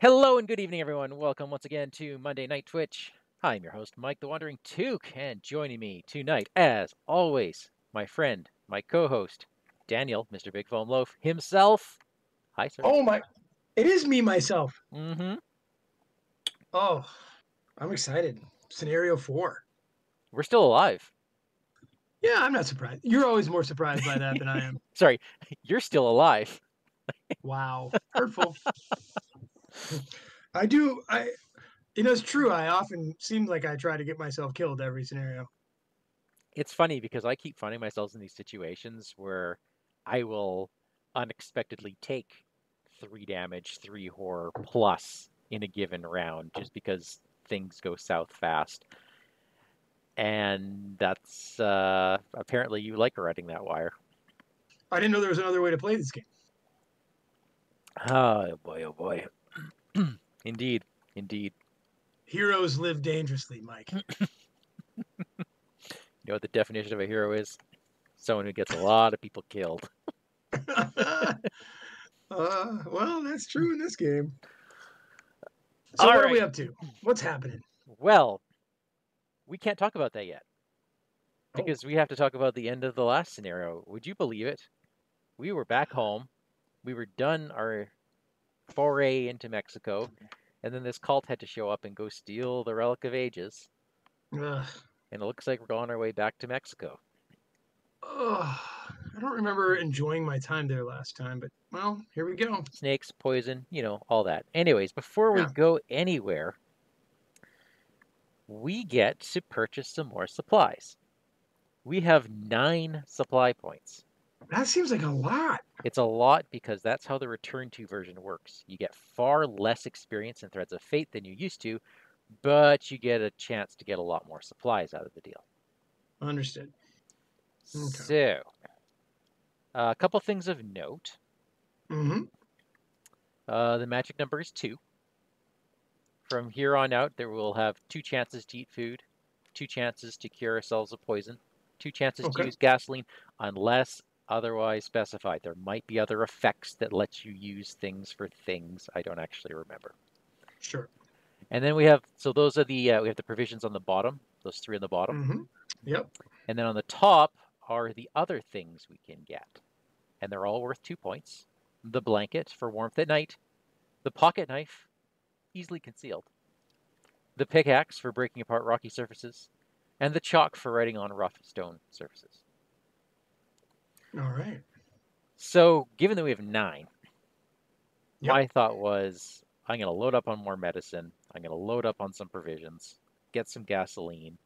Hello and good evening, everyone. Welcome once again to Monday Night Twitch. Hi, I'm your host, Mike the Wandering Took, and joining me tonight, as always, my friend, my co-host, Daniel, Mr. Big Foam Loaf himself. Hi, sir. Oh my! It is me myself. Mm-hmm. Oh, I'm excited. Scenario four. We're still alive. Yeah, I'm not surprised. You're always more surprised by that than I am. Sorry, you're still alive. Wow, hurtful. I do. I, you know, it's true. I often seem like I try to get myself killed every scenario. It's funny because I keep finding myself in these situations where I will unexpectedly take three damage, three horror plus in a given round just because things go south fast. And that's uh, apparently you like riding that wire. I didn't know there was another way to play this game. Oh boy, oh boy. indeed, indeed. Heroes live dangerously, Mike. You know what the definition of a hero is? Someone who gets a lot of people killed. uh, well, that's true in this game. So All what are we up to? What's happening? Well, we can't talk about that yet Oh. because we have to talk about the end of the last scenario. Would you believe it? We were back home. We were done our foray into Mexico, and then this cult had to show up and go steal the Relic of Ages. Ugh. And it looks like we're on our way back to Mexico. Ugh. I don't remember enjoying my time there last time, but well, here we go. Snakes, poison, you know, all that. Anyways, before we Yeah. go anywhere, we get to purchase some more supplies. We have nine supply points. That seems like a lot. It's a lot because that's how the return to version works. You get far less experience in Threads of Fate than you used to, but you get a chance to get a lot more supplies out of the deal. Understood. Okay. So, uh, a couple things of note. Mm-hmm. Uh, the magic number is two. From here on out, there will have two chances to eat food, two chances to cure ourselves of poison, two chances Okay. to use gasoline, unless otherwise specified. There might be other effects that let you use things for things. I don't actually remember. Sure. And then we have so those are the uh, we have the provisions on the bottom, those three on the bottom, Mm-hmm. Yep. and then on the top are the other things we can get, and they're all worth two points. The blanket for warmth at night, the pocket knife, easily concealed, the pickaxe for breaking apart rocky surfaces, and the chalk for writing on rough stone surfaces. All right. So, given that we have nine, Yep. my thought was I'm going to load up on more medicine. I'm going to load up on some provisions, get some gasoline,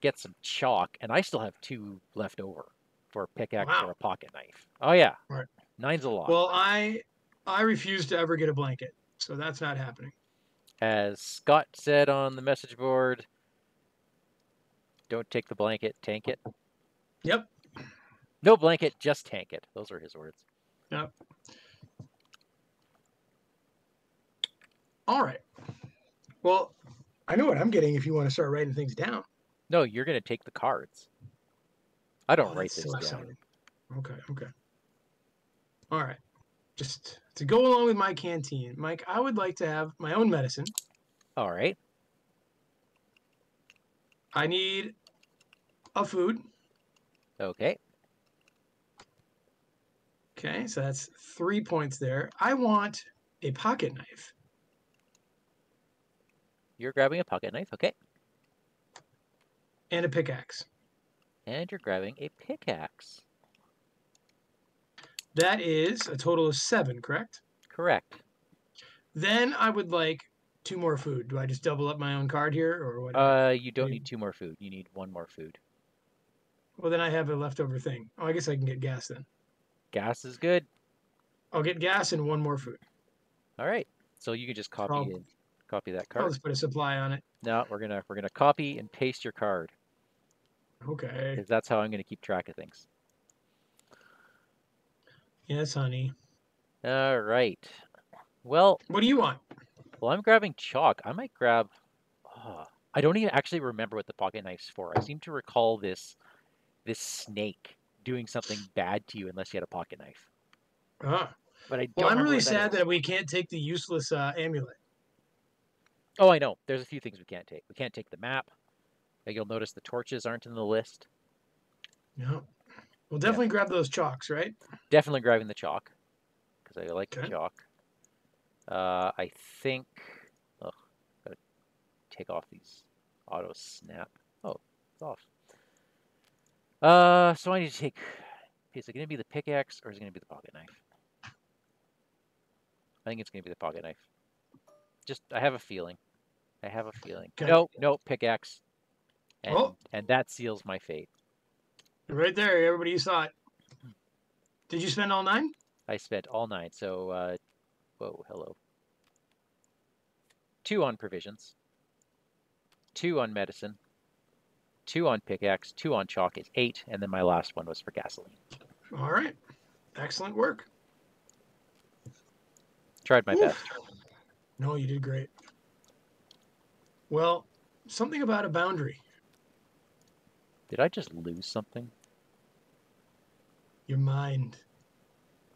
get some chalk, and I still have two left over for a pickaxe Wow. or a pocket knife. Oh, yeah. Right. Nine's a lot. Well, I I refuse to ever get a blanket, so that's not happening. As Scott said on the message board, don't take the blanket, tank it. Yep. No blanket, just tank it. Those are his words. Yep. All right. Well, I know what I'm getting if you want to start writing things down. No, you're going to take the cards. I don't Oh, write this so down. Okay, okay. All right. Just to go along with my canteen, Mike, I would like to have my own medicine. All right. I need a food. Okay. Okay, so that's three points there. I want a pocket knife. You're grabbing a pocket knife. Okay. and a pickaxe. And you're grabbing a pickaxe. That is a total of seven, correct? Correct. Then I would like two more food. Do I just double up my own card here, or what? Uh, you don't need two more food. You need one more food. well, then I have a leftover thing. Oh, I guess I can get gas then. Gas is good. I'll get gas and one more food. All right. So you can just copy and copy that card. I'll just put a supply on it. No, we're gonna we're gonna copy and paste your card Okay. because that's how I'm gonna keep track of things. Yes, honey. All right. Well, What do you want? well, I'm grabbing chalk. I might grab. ah, I don't even actually remember what the pocket knife's for. I seem to recall this this snake doing something bad to you unless you had a pocket knife. Ah. But I don't. Well, I'm really what sad is. that we can't take the useless uh, amulet. Oh, I know. There's a few things we can't take. We can't take the map. Like you'll notice the torches aren't in the list. Yeah. We'll definitely grab those chalks, right? Definitely grabbing the chalk because I like the Okay. chalk. Uh, I think. Oh, gotta take off these auto snap. Oh, it's off. Uh, so I need to take. Is it going to be the pickaxe or is it going to be the pocket knife? I think it's going to be the pocket knife. Just, I have a feeling. I have a feeling. Okay. No, no, pickaxe. And, Oh. and that seals my fate. Right there, everybody saw it. Did you spend all nine? I spent all nine. So, uh, whoa, hello. Two on provisions, two on medicine, two on pickaxe, two on chalk is eight, and then my last one was for gasoline. All right. Excellent work. Tried my Oof. best. No, you did great. Well, something about a boundary. Did I just lose something? Your mind.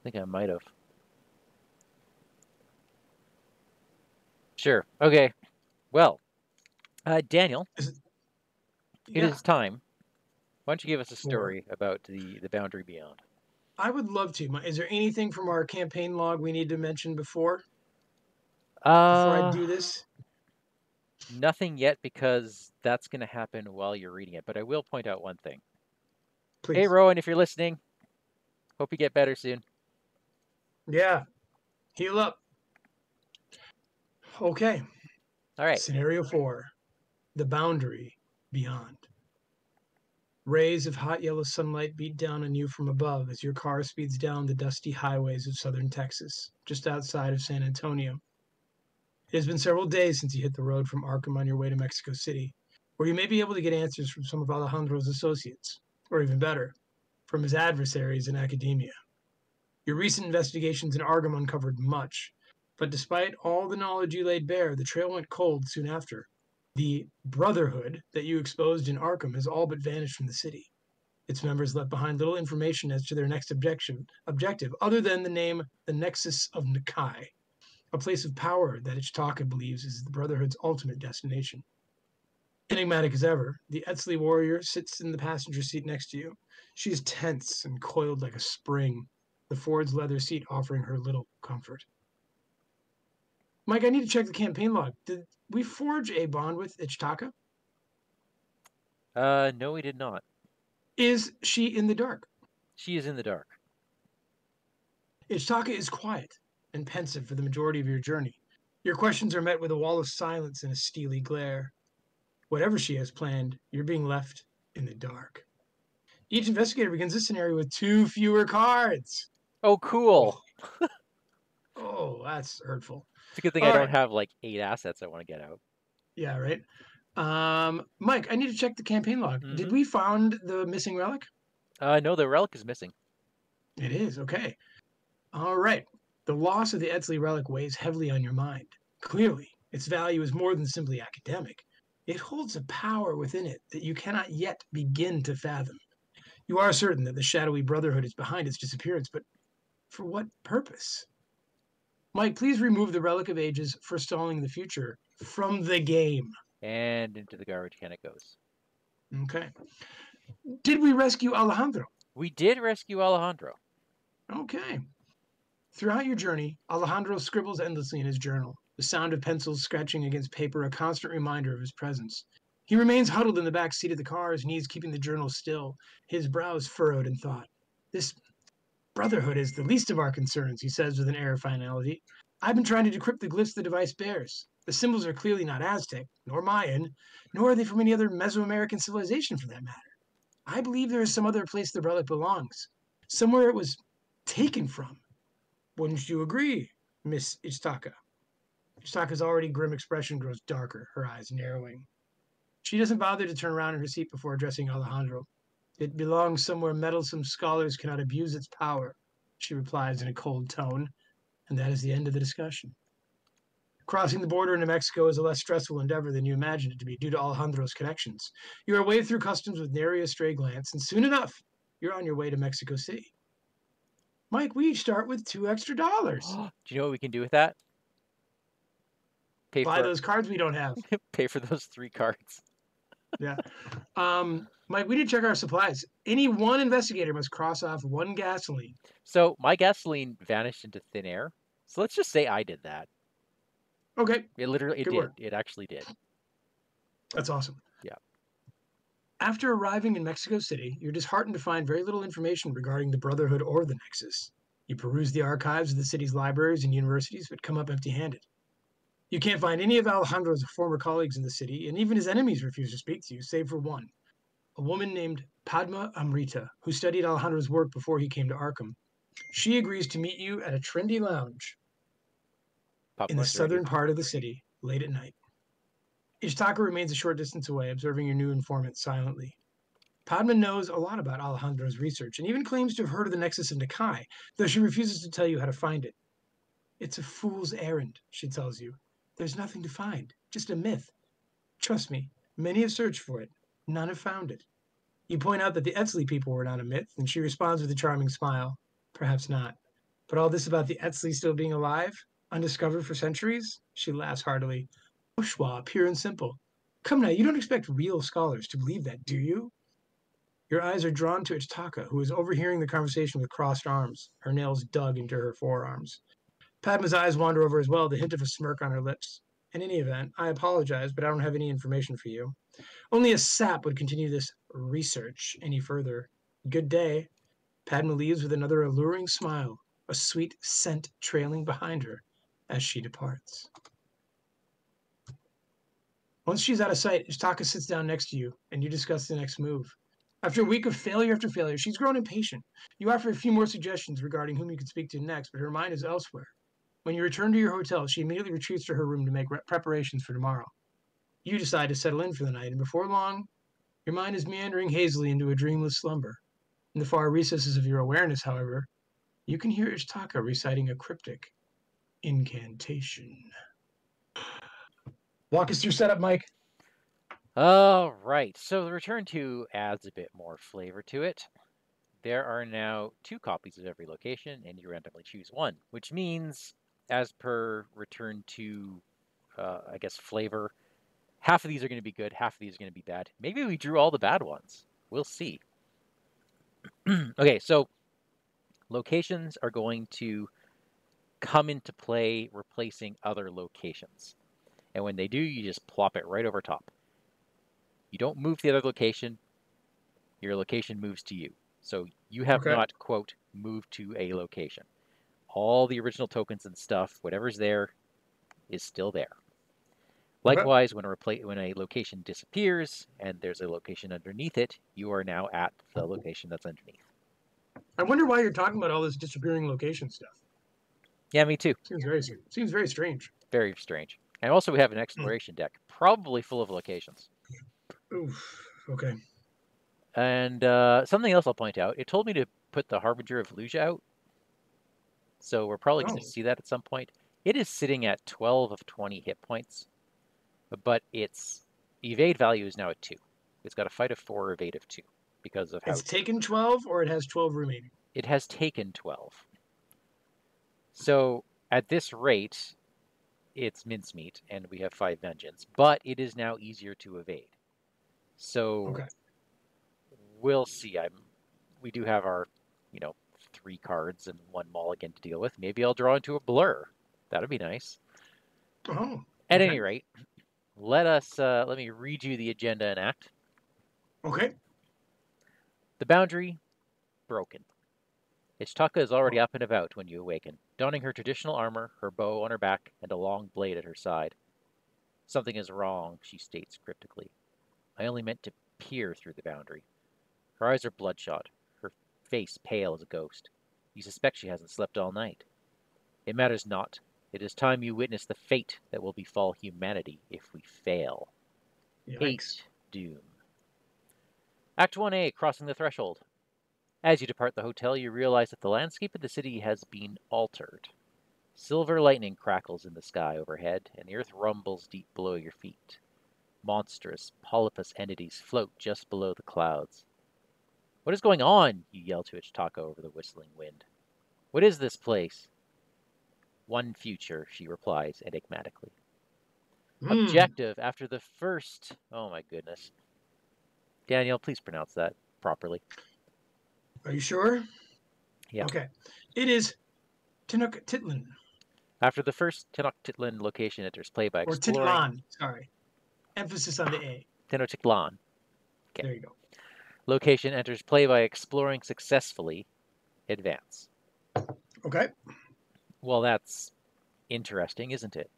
I think I might have. Sure. Okay. Well, uh, Daniel, it Yeah, is time. Why don't you give us a story about the, the boundary beyond? I would love to. Is there anything from our campaign log we need to mention before before Uh, I do this? Nothing yet because that's going to happen while you're reading it. But I will point out one thing. Please. Hey, Rowan, if you're listening, hope you get better soon. Yeah. Heal up. Okay. All right. Scenario four The boundary beyond. Rays of hot yellow sunlight beat down on you from above as your car speeds down the dusty highways of southern Texas, just outside of San Antonio. It has been several days since you hit the road from Arkham on your way to Mexico City, where you may be able to get answers from some of Alejandro's associates, or even better, from his adversaries in academia. Your recent investigations in Arkham uncovered much, but despite all the knowledge you laid bare, the trail went cold soon after. The Brotherhood that you exposed in Arkham has all but vanished from the city. Its members left behind little information as to their next objection, objective, other than the name the Nexus of N'kai, a place of power that Ichtaca believes is the Brotherhood's ultimate destination. Enigmatic as ever, the Eztli warrior sits in the passenger seat next to you. She is tense and coiled like a spring, the Ford's leather seat offering her little comfort. Mike, I need to check the campaign log. Did we forge a bond with Ichtaca? Uh, no, we did not. Is she in the dark? She is in the dark. Ichtaca is quiet and pensive for the majority of your journey. Your questions are met with a wall of silence and a steely glare. Whatever she has planned, you're being left in the dark. Each investigator begins this scenario with two fewer cards. Oh, cool. Oh, that's hurtful. It's a good thing I All don't right. have like eight assets I want to get out. Yeah, right. Um, Mike, I need to check the campaign log. Did Mhm. we find the missing relic? Uh, no, the relic is missing. It is, okay. All right. The loss of the Eztli relic weighs heavily on your mind. Clearly, its value is more than simply academic. It holds a power within it that you cannot yet begin to fathom. You are certain that the shadowy brotherhood is behind its disappearance, but for what purpose? Mike, please remove the Relic of Ages Forestalling the future from the game. And into the garbage can it goes. Okay. Did we rescue Alejandro? We did rescue Alejandro. Okay. Throughout your journey, Alejandro scribbles endlessly in his journal, the sound of pencils scratching against paper a constant reminder of his presence. He remains huddled in the back seat of the car, his knees keeping the journal still, his brows furrowed in thought. This brotherhood is the least of our concerns, he says with an air of finality. I've been trying to decrypt the glyphs the device bears. The symbols are clearly not Aztec, nor Mayan, nor are they from any other Mesoamerican civilization for that matter. I believe there is some other place the relic belongs, somewhere it was taken from. Wouldn't you agree, Miss Ichtaca? Ichtaca's already grim expression grows darker, her eyes narrowing. She doesn't bother to turn around in her seat before addressing Alejandro. It belongs somewhere meddlesome scholars cannot abuse its power, she replies in a cold tone, and that is the end of the discussion. Crossing the border into Mexico is a less stressful endeavor than you imagined it to be due to Alejandro's connections. You are waved through customs with nary a stray glance, and soon enough, you're on your way to Mexico City. Mike, we each start with two extra dollars. do you know what we can do with that? Pay Buy for those cards we don't have. pay for those three cards. Yeah. Um, Mike, we did check our supplies. Any one investigator must cross off one gasoline. So my gasoline vanished into thin air. So let's just say I did that. Okay, It literally it Good did. work. It actually did. that's awesome. Yeah. After arriving in Mexico City, you're disheartened to find very little information regarding the Brotherhood or the Nexus. You peruse the archives of the city's libraries and universities, but come up empty handed. You can't find any of Alejandro's former colleagues in the city, and even his enemies refuse to speak to you, save for one a woman named Padma Amrita, who studied Alejandro's work before he came to Arkham. She agrees to meet you at a trendy lounge Pop in the southern part of the city late at night. Ishtaka remains a short distance away, observing your new informant silently. Padma knows a lot about Alejandro's research and even claims to have heard of the Nexus of N'kai, though she refuses to tell you how to find it. It's a fool's errand, she tells you. There's nothing to find, just a myth. Trust me, many have searched for it, none have found it. You point out that the Eztli people were not a myth, and she responds with a charming smile. Perhaps not. But all this about the Eztli still being alive, undiscovered for centuries? She laughs heartily. Oh, Bourgeois, pure and simple. Come now, you don't expect real scholars to believe that, do you? Your eyes are drawn to Ichtaca, who is overhearing the conversation with crossed arms, her nails dug into her forearms. Padma's eyes wander over as well, the hint of a smirk on her lips. In any event, I apologize, but I don't have any information for you. Only a sap would continue this research any further. Good day. Padma leaves with another alluring smile, a sweet scent trailing behind her as she departs. Once she's out of sight, Ishtaka sits down next to you, and you discuss the next move. After a week of failure after failure, she's grown impatient. You offer a few more suggestions regarding whom you could speak to next, but her mind is elsewhere. When you return to your hotel, she immediately retreats to her room to make re- preparations for tomorrow. You decide to settle in for the night, and before long, your mind is meandering hazily into a dreamless slumber. In the far recesses of your awareness, however, you can hear Ishtaka reciting a cryptic incantation. Walk us through setup, Mike. All right. So the return to adds a bit more flavor to it. There are now two copies of every location, and you randomly choose one, which means, as per return to, uh, I guess, flavor, half of these are going to be good, half of these are going to be bad. Maybe we drew all the bad ones. We'll see. okay, so locations are going to come into play replacing other locations. And when they do, you just plop it right over top. You don't move to the other location, your location moves to you. So you have Okay. not, quote, moved to a location. All the original tokens and stuff, whatever's there, is still there. Okay. Likewise, when a, repla- when a location disappears and there's a location underneath it, you are now at the location that's underneath. I wonder why you're talking about all this disappearing location stuff. Yeah, me too. Seems very seems very strange. Very strange. And also, we have an exploration deck, probably full of locations. Oof. Okay. And uh, something else I'll point out, it told me to put the Harbinger of Luja out. So we're probably going Oh. to see that at some point. It is sitting at 12 of 20 hit points, but its evade value is now at 2. It's got a fight of 4, evade of 2, because of how It's taken 12 or it has 12 remaining. it has taken 12. So at this rate, it's mincemeat, and we have 5 vengeance, but it is now easier to evade. So Okay. we'll see. I'm we do have our, you know, three cards and one mulligan to deal with. Maybe I'll draw into a blur. That'd be nice. Oh. At Okay. any rate, let us uh, let me read you the agenda and act. Okay. The boundary broken. Ichtaca is already up and about when you awaken, donning her traditional armor, her bow on her back, and a long blade at her side. Something is wrong, she states cryptically. I only meant to peer through the boundary. Her eyes are bloodshot, her face pale as a ghost. You suspect she hasn't slept all night. It matters not. It is time you witness the fate that will befall humanity if we fail. Yikes. Eight Doom. Act 1A Crossing the Threshold. As you depart the hotel, you realize that the landscape of the city has been altered. Silver lightning crackles in the sky overhead, and the earth rumbles deep below your feet. Monstrous, polypus entities float just below the clouds. What is going on? You yell to Ichtaca over the whistling wind. What is this place? One future, she replies enigmatically. Hmm. Objective after the first. Oh my goodness. Daniel, please pronounce that properly. Are you sure? Yeah. Okay. It is Tenochtitlan After the first Tenochtitlan location enters play by exploring... or Titlan. Sorry. Emphasis on the A. Tenochtitlan. Okay. There you go. Location enters play by exploring successfully. Advance. Okay. Well, that's interesting, isn't it?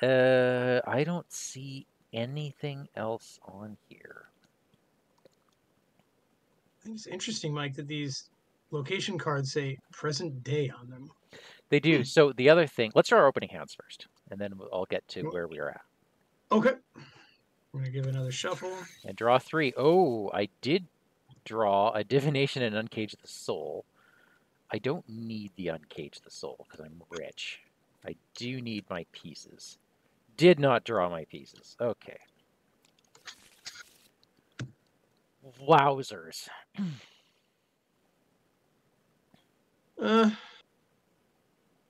Uh, I don't see anything else on here. I think it's interesting, Mike, that these location cards say present day on them. They do. Hmm. So the other thing, let's draw our opening hands first, and then we'll- I'll get to where we are at. Okay. I'm gonna give another shuffle. And draw three. Oh, I did draw a divination and uncage the soul. I don't need the uncage the soul because I'm rich. I do need my pieces. Did not draw my pieces. Okay. Wowzers. Uh,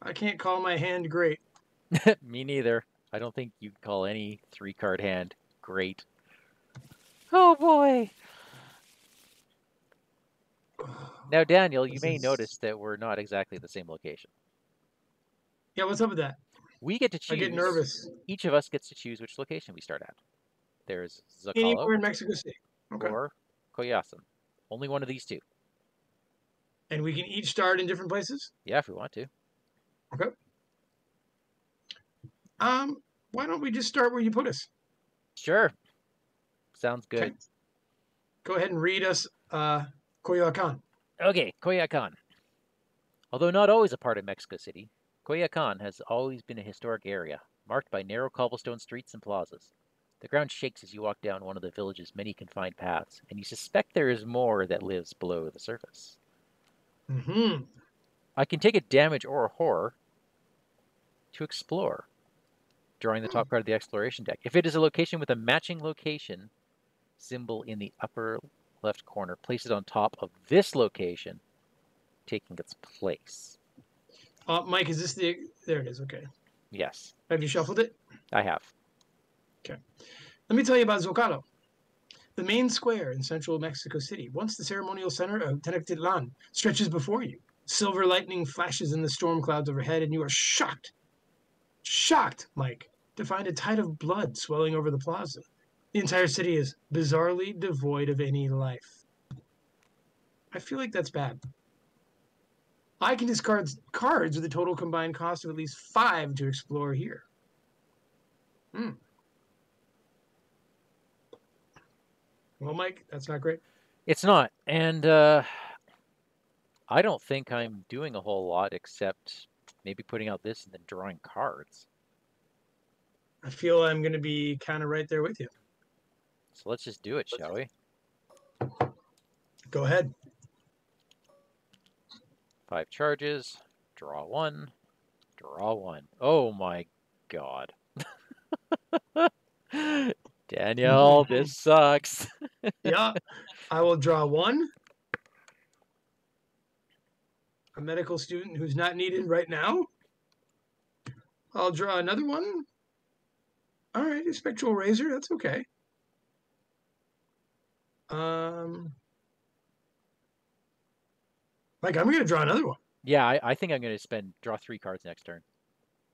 I can't call my hand great. Me neither. I don't think you'd call any three card hand great. Oh boy. Now, Daniel, you This may is- notice that we're not exactly the same location. Yeah, what's up with that? We get to choose. I get nervous. Each of us gets to choose which location we start at. There's Anywhere Zocalo in Mexico City. Okay. or Coyasan. Only one of these two. And we can each start in different places? Yeah, if we want to. Okay. Um, why don't we just start where you put us? Sure. Sounds good. Okay. Go ahead and read us uh Coyoacan. Okay, Coyoacan. Although not always a part of Mexico City, Coyoacan has always been a historic area, marked by narrow cobblestone streets and plazas. The ground shakes as you walk down one of the village's many confined paths, and you suspect there is more that lives below the surface. Mm-hmm. I can take a damage or a horror to explore, drawing the Hmm. top card of the exploration deck. If it is a location with a matching location symbol in the upper left corner, place it on top of this location, taking its place. Uh, Mike, is this the there it is, okay. Yes, Have you shuffled it? I have. Okay. Let me tell you about Zocalo. The main square in central Mexico City, once the ceremonial center of Tenochtitlan, stretches before you. Silver lightning flashes in the storm clouds overhead, and you are shocked, shocked, Mike, to find a tide of blood swelling over the plaza. The entire city is bizarrely devoid of any life. I feel like that's bad. I can discard cards with a total combined cost of at least five to explore here. Hmm. Well, Mike, that's not great. It's not, and uh, I don't think I'm doing a whole lot except maybe putting out this and then drawing cards. I feel I'm going to be kind of right there with you. So let's just do it, shall we? Go ahead. Five charges, draw one, draw one. Oh my god. Daniel, this sucks. Yeah, I will draw one. A medical student who's not needed right now. I'll draw another one. All right, a spectral razor. That's okay. Um, like I'm going to draw another one. Yeah, I, I think I'm going to spend draw three cards next turn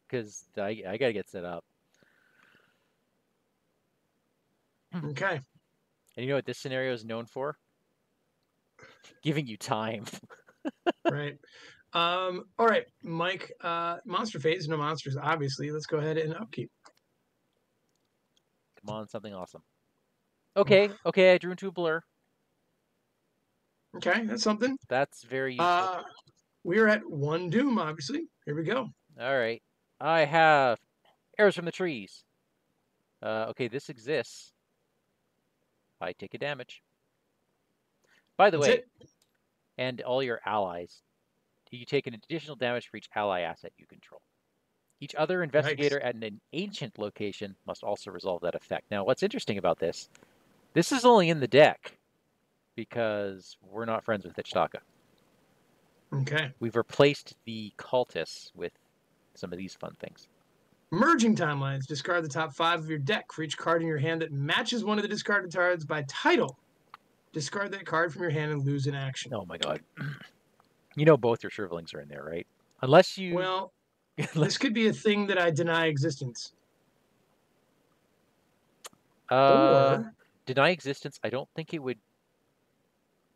because I, I got to get set up. Okay. And you know what this scenario is known for? Giving you time. right. Um, all right, Mike. Uh, monster phase, no monsters, obviously. Let's go ahead and upkeep. Come on, something awesome. Okay, okay, I drew into a blur. Okay, that's something. That's very useful. Uh, we're at one doom, obviously. Here we go. All right. I have arrows from the trees. Uh, okay, this exists. I take a damage. By the That's way, it. and all your allies, you take an additional damage for each ally asset you control. Each other investigator at an ancient location must also resolve that effect. Now, what's interesting about this, this is only in the deck because we're not friends with Ichtaca. Okay. We've replaced the cultists with some of these fun things. Merging timelines. Discard the top five of your deck for each card in your hand that matches one of the discarded cards by title. Discard that card from your hand and lose an action. Oh my god. You know both your shrivelings are in there, right? Unless you Well, this could be a thing that I deny existence. uh, or deny existence. I don't think it would.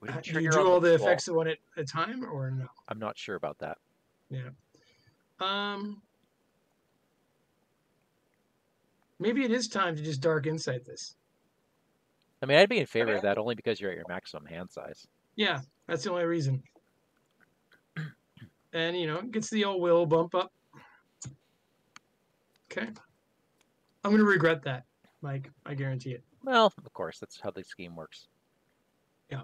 would it uh, you do all the effects at one at a time, or no? I'm not sure about that. Yeah. Um, maybe it is time to just dark insight this. I mean, I'd be in favor Okay. of that only because you're at your maximum hand size. Yeah, that's the only reason. And you know, it gets the old will bump up. Okay. I'm gonna regret that, Mike. I guarantee it. Well, of course, that's how the scheme works. Yeah.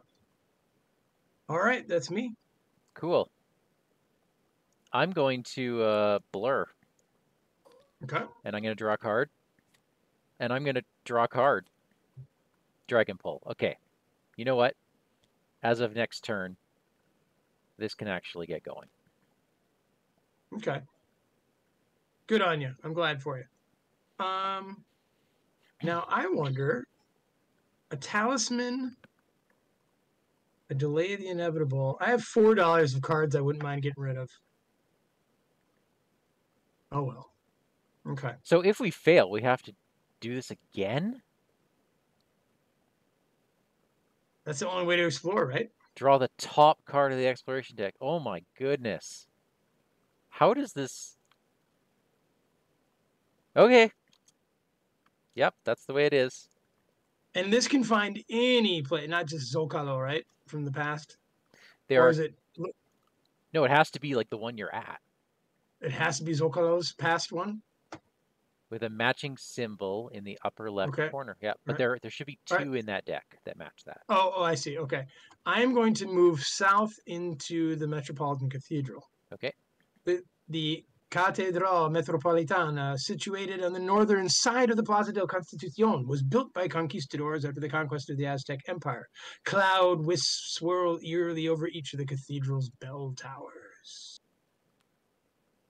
All right, that's me. Cool. I'm going to uh, blur, Okay. and I'm going to draw a card, and I'm going to draw a card. Dragon pole. Okay. You know what? As of next turn, this can actually get going. Okay. Good on you. I'm glad for you. Um now I wonder a talisman a delay of the inevitable. I have four dollars of cards I wouldn't mind getting rid of. Oh well. Okay. So if we fail, we have to do this again? That's the only way to explore, right? Draw the top card of the exploration deck. Oh my goodness. How does this. Okay. Yep, that's the way it is. And this can find any play, not just Zocalo, right? From the past. There or are is it no, it has to be like the one you're at it has to be Zocalo's past one? with a matching symbol in the upper left Okay. corner. Yeah, but Right. there there should be two Right. in that deck that match that. Oh, oh, I see. Okay. I am going to move south into the Metropolitan Cathedral. Okay. The, the Catedral Metropolitana, situated on the northern side of the Plaza del Constitucion, was built by conquistadors after the conquest of the Aztec Empire. Cloud wisps swirl eerily over each of the cathedral's bell towers.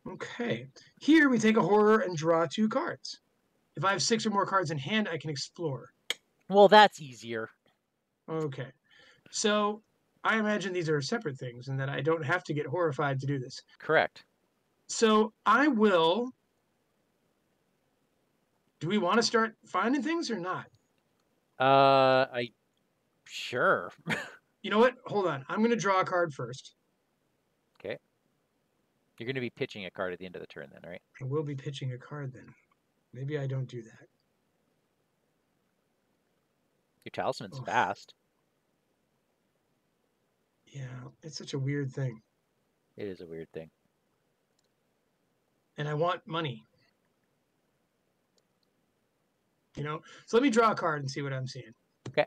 Okay. Here we take a horror and draw two cards. If I have six or more cards in hand, I can explore. Well, that's easier. Okay. So I imagine these are separate things and that I don't have to get horrified to do this. Correct. So I will. Do we want to start finding things or not? Uh, I sure. You know what? Hold on. I'm going to draw a card first. Okay. You're going to be pitching a card at the end of the turn, then, right? I will be pitching a card then. Maybe I don't do that. Your talisman's fast. Yeah, it's such a weird thing. It is a weird thing. And I want money. You know? So let me draw a card and see what I'm seeing. Okay.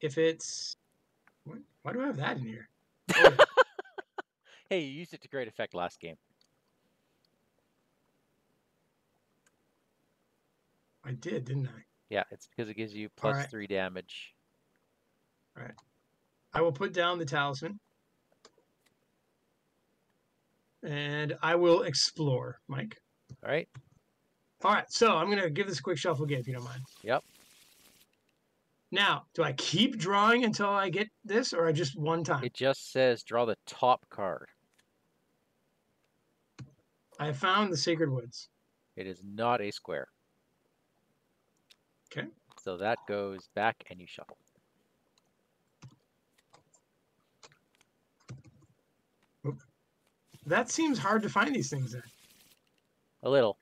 If it's. What, why do I have that in here? Oh, Hey, you used it to great effect last game. I did, didn't I? Yeah, it's because it gives you plus Alright. three damage. All right. I will put down the talisman. And I will explore, Mike. All right. All right, so I'm going to give this a quick shuffle again, if you don't mind. Yep. Now, do I keep drawing until I get this, or I just one time? It just says draw the top card. I found the Sacred Woods. It is not a square. Okay. So that goes back and you shuffle. That seems hard to find these things then. A little.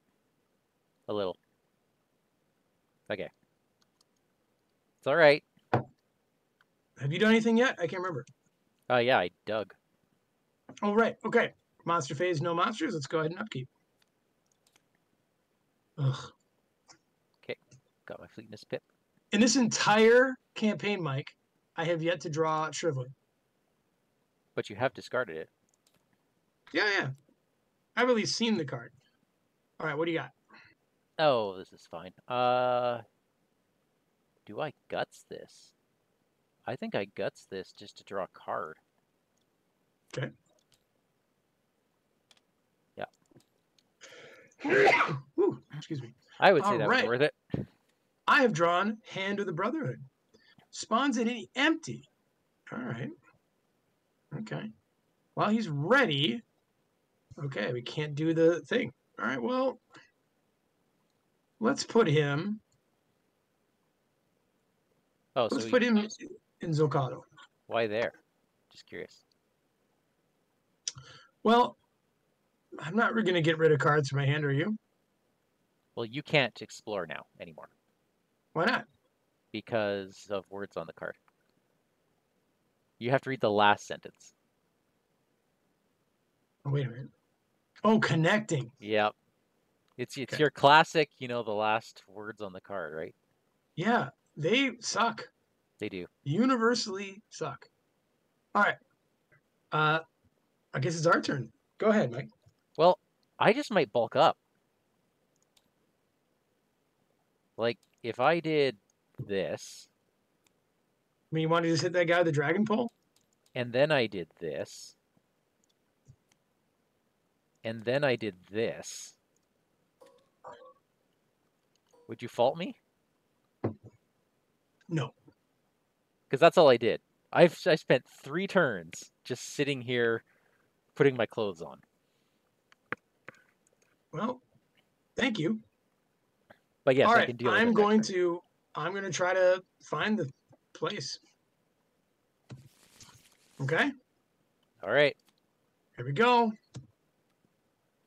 A little. Okay. It's all right. Have you done anything yet? I can't remember. Oh, yeah, I dug. Oh, right. Okay. Monster phase, no monsters. Let's go ahead and upkeep. Ugh. Okay. Got my fleetness pip. In this entire campaign, Mike, I have yet to draw Shriveling. But you have discarded it. Yeah, yeah. I've at least seen the card. All right, what do you got? Oh, this is fine. Uh, do I guts this? I think I guts this just to draw a card. Whew, excuse me. I would say All that right. was worth it. I have drawn Hand of the Brotherhood. Spawns it in empty. All right. Okay. While he's ready. Okay, we can't do the thing. All right, well, let's put him. Oh, so Let's you- put him in Zocalo. why there? Just curious. Well, I'm not going to get rid of cards from my hand, are you? Well, you can't explore now anymore Why not? because of words on the card. You have to read the last sentence. Oh, wait a minute. Oh, connecting. Yep. It's it's Okay. your classic, you know, the last words on the card, right? Yeah, they suck. They do. Universally suck. All right. Uh, I guess it's our turn. Go ahead, Mike. Well, I just might bulk up. Like if I did this I mean, you want to just hit that guy with the dragon pole? and then I did this and then I did this, would you fault me? No. Because that's all I did. I've I spent three turns just sitting here, putting my clothes on. Well, thank you. But yes, All I right, can deal I'm going to I'm going to try to find the place. Okay, All right. here we go.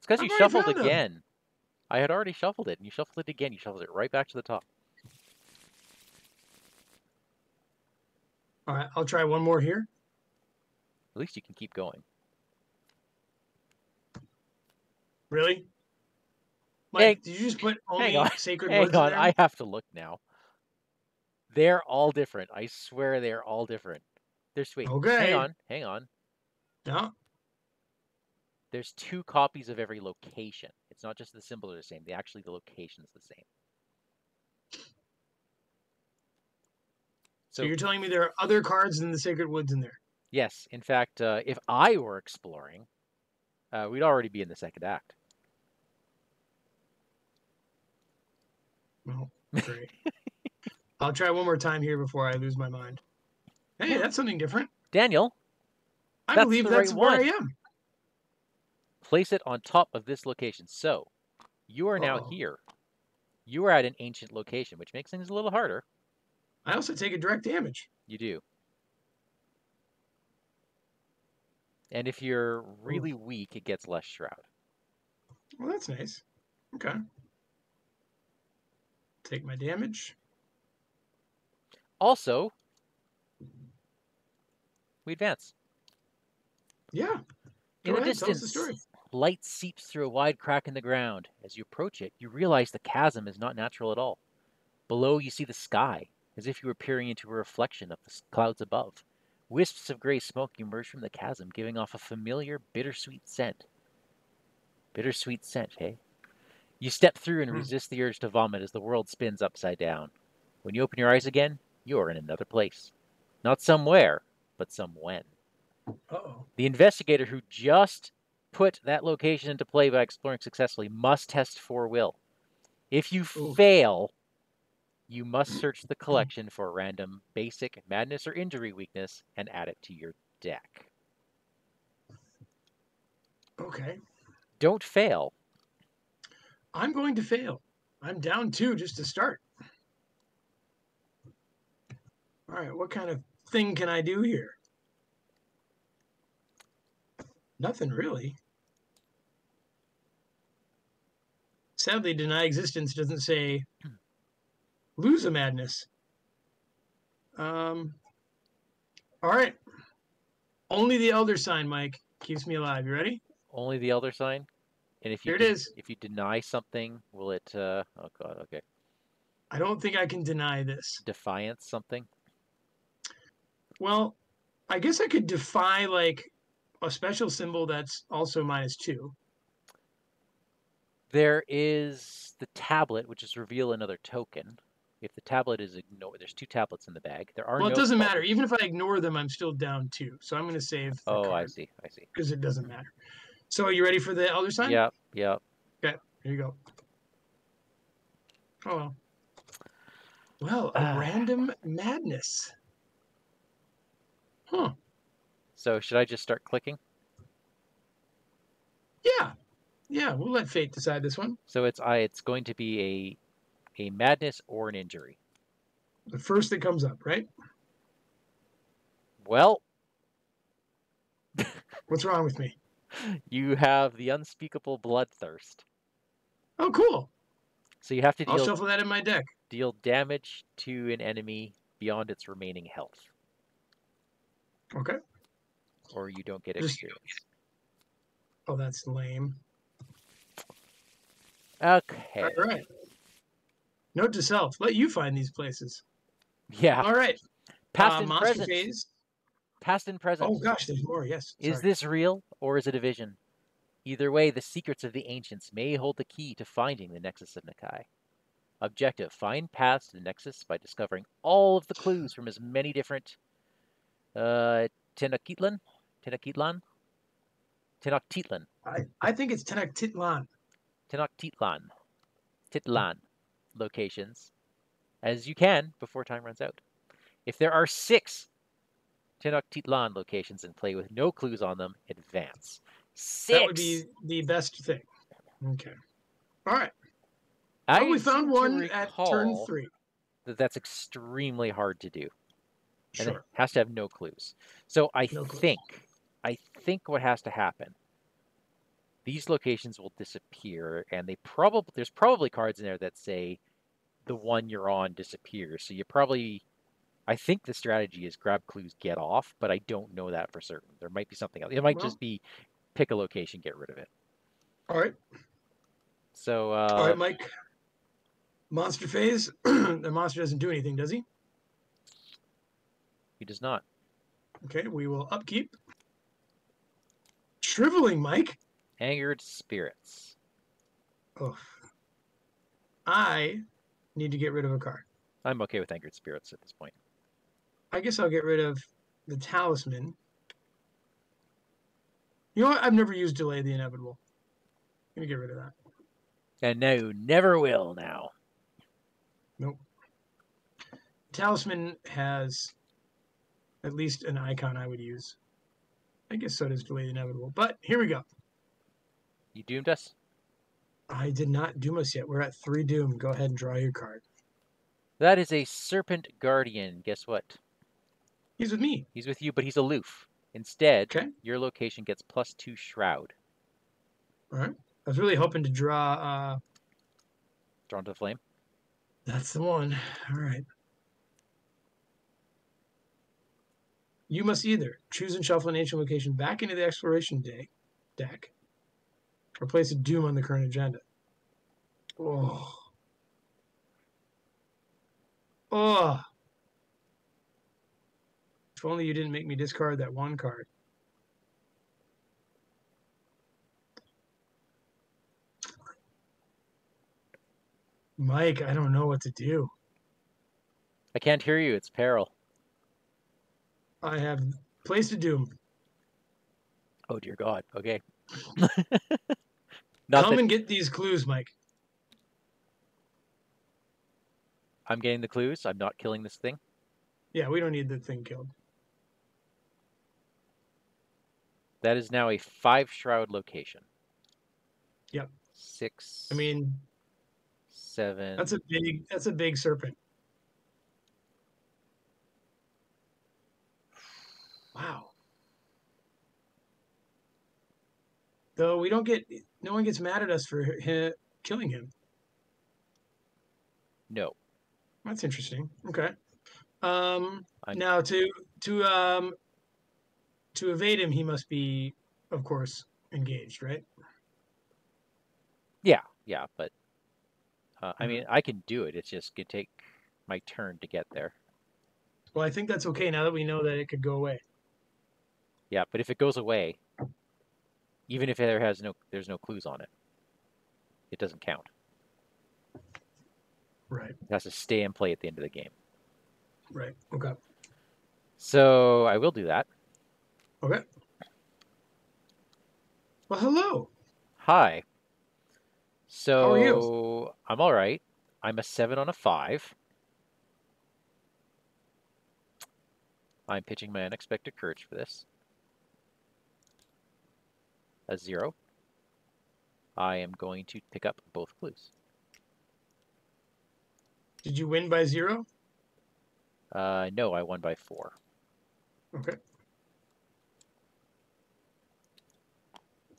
It's because you shuffled again. I had already shuffled it, and you shuffled it again. You shuffled it right back to the top. All right, I'll try one more here. At least you can keep going. Really? Mike, Hang- did you just put only hang on, sacred Hang words on, there? I have to look now. They're all different. I swear they're all different. They're sweet. Okay. Hang on, hang on. No. There's two copies of every location. It's not just the symbol are the same. They actually the location's the same. So, So you're telling me there are other cards in the sacred woods in there? yes, in fact, uh, if I were exploring, uh, we'd already be in the second act. Well, great. I'll try one more time here before I lose my mind. Hey, that's something different. Daniel, I believe that's right where I one. am. Place it on top of this location. So you are now Uh-oh. here. You are at an ancient location, which makes things a little harder. I also take a direct damage. You do. And if you're really weak, it gets less shroud. Well, that's nice. Okay. Take my damage. Also, we advance. Yeah. In Go the ahead, tell us distance, the story. Light seeps through a wide crack in the ground. As you approach it, you realize the chasm is not natural at all. Below, you see the sky, as if you were peering into a reflection of the clouds above. Wisps of gray smoke emerge from the chasm, giving off a familiar, bittersweet scent. Bittersweet scent, hey? You step through and Hmm. resist the urge to vomit as the world spins upside down. When you open your eyes again, you are in another place. Not somewhere, but some when. Uh-oh. The investigator who just put that location into play by exploring successfully must test for will. If you Ooh. fail, you must search the collection for a random basic madness or injury weakness and add it to your deck. Okay. Don't fail. I'm going to fail. I'm down two just to start. All right, what kind of thing can I do here? Nothing really. Sadly, deny existence doesn't say lose a madness. Um. All right. Only the elder sign, Mike, keeps me alive. You ready? Only the elder sign. And if you Here it de- is. if you deny something, will it uh oh god, okay. I don't think I can deny this. Defiance something? Well, I guess I could defy like a special symbol that's also minus two. There is the tablet, which is reveal another token. If the tablet is ignored, there's two tablets in the bag. There are Well, no it doesn't matter. Even if I ignore them, I'm still down two. So I'm going to save Oh, I see. I see. because it doesn't matter. So are you ready for the elder sign? Yep, yep. Okay. Here you go. Oh well. Well, a Ah. random madness. Huh. So should I just start clicking? Yeah. Yeah, we'll let fate decide this one. So it's I. It's going to be a a madness or an injury. The first that comes up, right? Well, What's wrong with me? you have the unspeakable bloodthirst. Oh, cool. So you have to I'll deal shuffle that in my deck. deal damage to an enemy beyond its remaining health, Okay. or you don't get Just- experience. Oh, that's lame. Okay. All right. Note to self: let you find these places. Yeah. All right. Past uh, and monster present. phase. Past and present. Oh gosh, there's more. Yes. Is this real or is it a vision? Either way, the secrets of the ancients may hold the key to finding the Nexus of N'kai. Objective Find paths to the Nexus by discovering all of the clues from as many different uh, Tenochtitlan? Tenochtitlan? Tenochtitlan. I, I think it's Tenochtitlan. Tenochtitlan. Titlan hmm. locations as you can before time runs out. If there are six Tenochtitlan locations in play with no clues on them, advance. Six. That would be the best thing. Okay. All right. I Well, we found one at turn three. That that's extremely hard to do, and it Sure. has to have no clues. So I No clues. think, I think what has to happen. These locations will disappear, and they probably there's probably cards in there that say the one you're on disappears. So you probably, I think the strategy is grab clues, get off, but I don't know that for certain. There might be something else. It might Well- just be pick a location, get rid of it. All right. So uh, All right, Mike. Monster phase. the monster doesn't do anything, does he? he does not. Okay, we will upkeep. Shriveling, Mike. Angered spirits. Oh. I need to get rid of a card. I'm okay with angered spirits at this point. I guess I'll get rid of the talisman. You know what? I've never used delay the inevitable. I'm gonna get rid of that. And no, never will now. Nope. Talisman has at least an icon I would use. I guess so does delay the inevitable. But here we go. You doomed us? I did not doom us yet. We're at three doom. Go ahead and draw your card. That is a Serpent Guardian. Guess what? He's with me. He's with you, but he's aloof. Instead, Okay. your location gets plus two Shroud. All right. I was really hoping to draw. Uh, Drawn to the Flame. that's the one. All right. You must either choose and shuffle an ancient location back into the exploration day deck, or place a doom on the current agenda. Oh. Oh. If only you didn't make me discard that one card. Mike, I don't know what to do. I can't hear you. It's peril. I have placed a doom. Oh dear God. Okay. Not Come and get these clues, Mike. I'm getting the clues. I'm not killing this thing. Yeah, we don't need the thing killed. That is now a five Shroud location. Yep. Six. I mean, seven. that's a big that's a big serpent. Wow. Though we don't get no one gets mad at us for killing him. no. That's interesting. Okay. Um now to to um to evade him he must be of course engaged, right? Yeah. Yeah. But uh, I Mhm. mean, I can do it. It's just gonna take my turn to get there. Well, I think that's okay now that we know that it could go away. Yeah, but if it goes away, even if there has no there's no clues on it, it doesn't count. Right. It has to stay in play at the end of the game. Right. Okay. So I will do that. Okay. Well, hello. Hi. So How are you? I'm all right. I'm a seven on a five. I'm pitching my unexpected courage for this. A zero. I am going to pick up both clues. Did you win by zero? Uh, no, I won by four. Okay.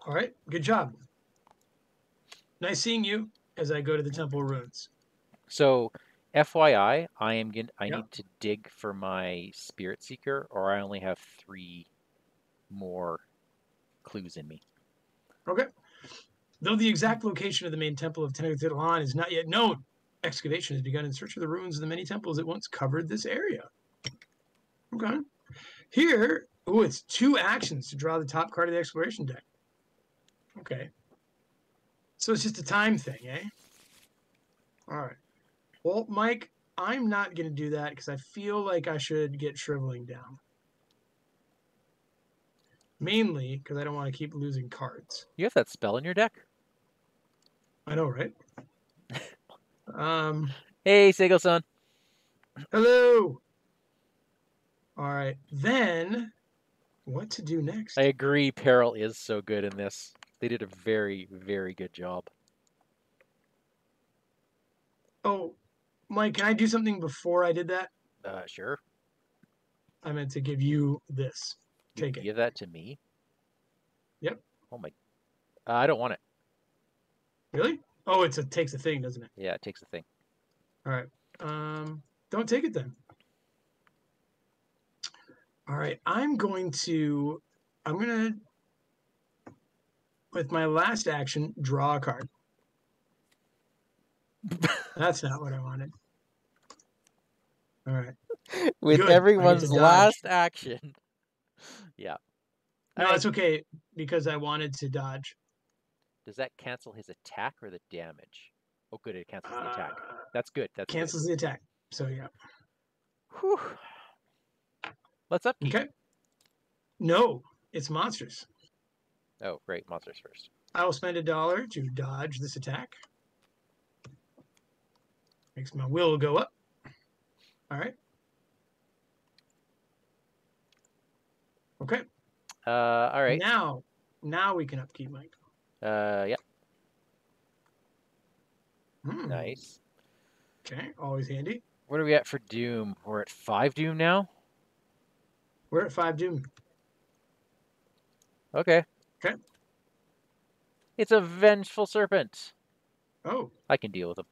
All right. Good job. Nice seeing you as I go to the Temple of Ruins. So, FYI, I am going I Yeah. need to dig for my Spirit Seeker, or I only have three more clues in me. Okay. Though the exact location of the main temple of Tenochtitlan is not yet known, excavation has begun in search of the ruins of the many temples that once covered this area. Okay. Here, oh, it's two actions to draw the top card of the exploration deck. Okay. So it's just a time thing, eh? All right. Well, Mike, I'm not going to do that because I feel like I should get shriveling down. Mainly because I don't want to keep losing cards. You have that spell in your deck? I know, right? um, Hey, Sego-san. hello. All right, then what to do next? I agree, Peril is so good in this. They did a very, very good job. Oh, Mike, can I do something before I did that? Uh, sure. I meant to give you this. You Take it. give that to me? Yep. Oh my. Uh, I don't want it. Really? Oh, it's a takes a thing, doesn't it? Yeah, it takes a thing. All right. Um, don't take it then. All right, I'm going to, I'm gonna, with my last action, draw a card. That's not what I wanted. All right. With Good, everyone's last action. Yeah. No, it's okay because I wanted to dodge. Does that cancel his attack or the damage? Oh, good, it cancels the attack. Uh, That's good. That's good. cancels the attack. So yeah. Whew. Let's upkeep. Okay. No, it's monsters. Oh, great. Monsters first. I will spend a dollar to dodge this attack. Makes my will go up. All right. Okay. Uh, all right. Now, now we can upkeep, Mike. Uh, yeah. Hmm, Nice. Okay, always handy. What are we at for Doom? We're at five Doom now. We're at five doom. Okay. Okay. It's a vengeful serpent. Oh, I can deal with him.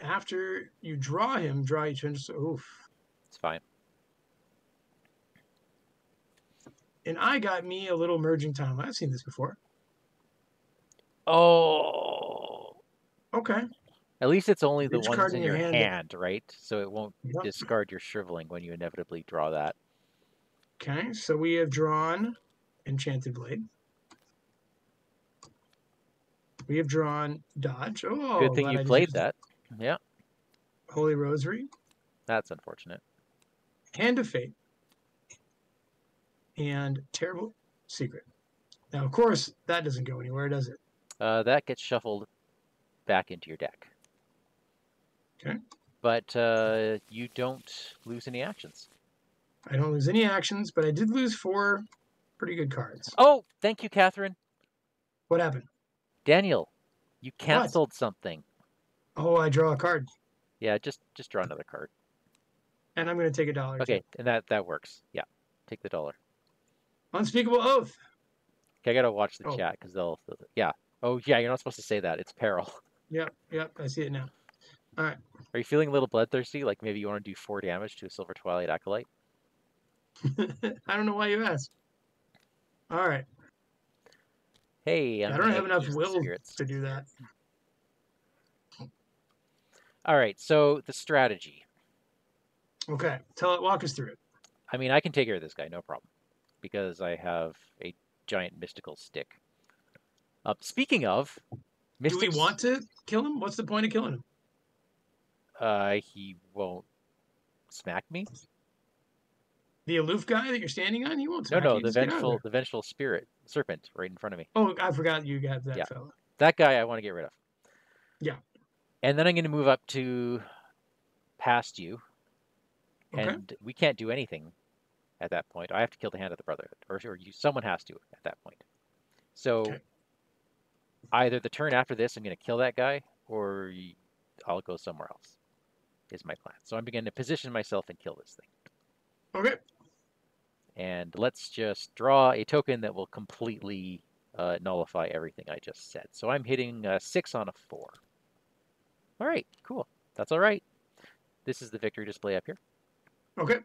after you draw him, draw each just- Oof. It's fine. And I got me a little merging time. I've seen this before. Oh. Okay. At least it's only the Each ones card in in your your hand, hand right? So it won't Yep. discard your shriveling when you inevitably draw that. Okay, so we have drawn Enchanted Blade. We have drawn Dodge. Oh, Good thing glad I you played used that. Yeah, Holy Rosary, that's unfortunate. Hand of Fate, and Terrible Secret. Now, of course, that doesn't go anywhere, does it? Uh, that gets shuffled back into your deck. Okay. But uh, you don't lose any actions. I don't lose any actions, but I did lose four pretty good cards. Oh, thank you, Catherine. What happened? Daniel, you canceled something. Oh, I draw a card, Yeah, just just draw another card. and I'm going to take a dollar. Okay, and that that works. Yeah, take the dollar. Unspeakable Oath. Okay, I gotta watch the Oh. chat because they'll, Yeah. Oh yeah, you're not supposed to say that. It's peril. Yep, yep, I see it now. All right. Are you feeling a little bloodthirsty? Like maybe you want to do four damage to a Silver Twilight Acolyte? I don't know why you asked. All right. Hey, I'm I don't have enough will spirits. to do that. All right, so the strategy. Okay, tell it. Walk us through it. I mean, I can take care of this guy, no problem, because I have a giant mystical stick. Uh, speaking of, Do we want to kill him? What's the point of killing him? Uh, he won't smack me. The aloof guy that you're standing on, he won't. No, smack no, you. the Just get out of vengeful, the vengeful spirit serpent right in front of me. Oh, I forgot you got that Yeah. fella. that guy I want to get rid of. Yeah. And then I'm going to move up to past you, Okay. and we can't do anything at that point. I have to kill the hand of the brotherhood, or, or you, someone has to at that point. So Okay. either the turn after this, I'm going to kill that guy, or I'll go somewhere else. Is my plan. So I'm beginning to position myself and kill this thing. Okay. And let's just draw a token that will completely uh, nullify everything I just said. So I'm hitting a six on a four. All right, cool. That's all right. This is the victory display up here. Okay.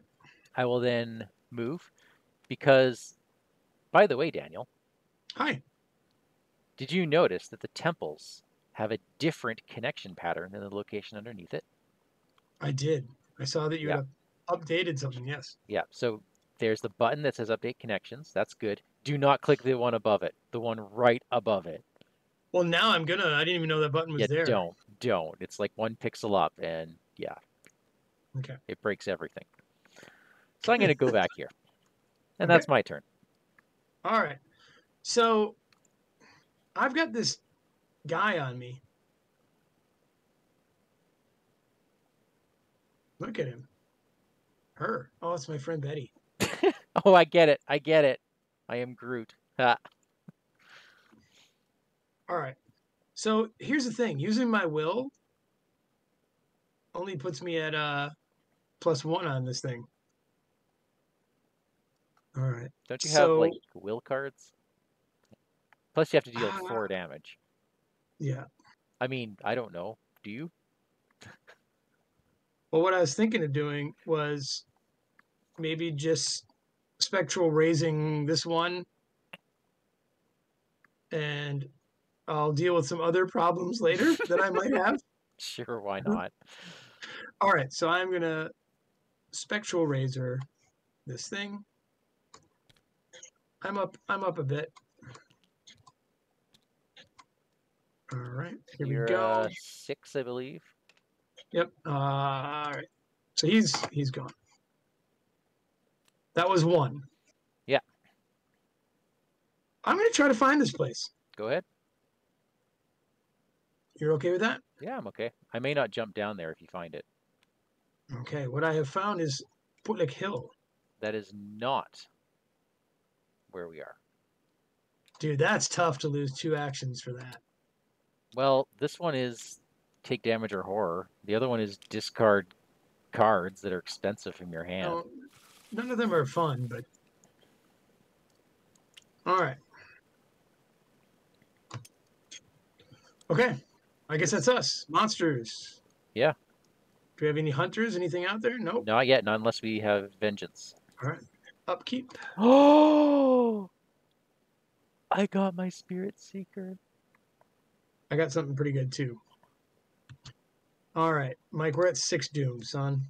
I will then move because, by the way, Daniel, Hi. did you notice that the temples have a different connection pattern than the location underneath it? I did. I saw that you Yeah. updated something. Yes. Yeah, so there's the button that says update connections. That's good. Do not click the one above it, the one right above it. Well, now I'm gonna. I didn't even know that button was yeah, there. don't, don't. It's like one pixel up, and yeah, Okay. it breaks everything. So I'm going to go back here, and Okay. that's my turn. All right. So I've got this guy on me. Look at him. Her. Oh, it's my friend Betty. Oh, I get it. I get it. I am Groot. All right. So here's the thing using my will only puts me at uh plus one on this thing. All right. Don't you have like So- will cards? Plus, you have to deal Ah. four damage. Yeah. I mean, I don't know. Do you? Well, what I was thinking of doing was maybe just spectral raising this one, and I'll deal with some other problems later that I might have. Sure, why not? All right, so I'm gonna spectral razor this thing. I'm up. I'm up a bit. All right, here You're we go. uh, six, I believe. Yep. Uh, all right. So he's he's gone. That was one. Yeah. I'm gonna try to find this place. Go ahead. You're okay with that? Yeah, I'm okay. I may not jump down there if you find it. Okay. What I have found is Putlik Hill. That is not where we are. Dude, that's tough to lose two actions for that. Well, this one is take damage or horror. The other one is discard cards that are expensive from your hand. No, none of them are fun, but all right. Okay. I guess that's us. Monsters. Yeah. Do we have any hunters? Anything out there? Nope. Not yet, not unless we have vengeance. All right. Upkeep. Oh! Oh, I got my spirit seeker. I got something pretty good too. All right, Mike, we're at six doom, son.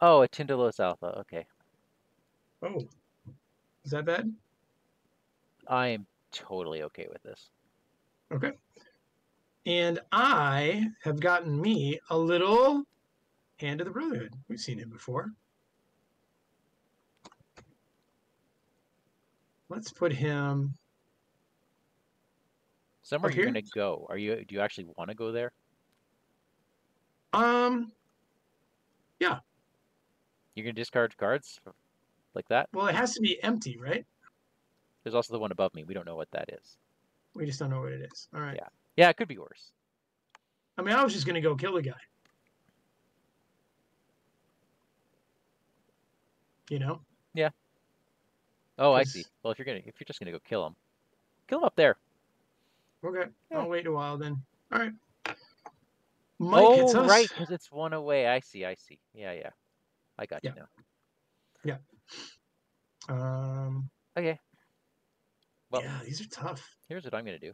Oh, a Tindalos Alpha. Okay. Oh, is that bad? I am totally okay with this. Okay. And I have gotten me a little Hand of the Brotherhood. We've seen him before. Let's put him. Somewhere you're gonna go. Are you do you actually want to go there? Um. Yeah. You're gonna discard cards like that? Well, it has to be empty, right? There's also the one above me. We don't know what that is. We just don't know what it is. All right. Yeah. Yeah, it could be worse. I mean, I was just gonna go kill the guy. You know. Oh, I see. Well, if you're gonna if you're just gonna go kill him, kill him up there. Okay. Yeah. I'll wait a while then. All right. Mike, oh, it's us. right, because it's one away. I see. I see. Yeah, yeah. I got you now. Yeah. Um. Okay. Well- yeah, these are tough. Here's what I'm gonna do.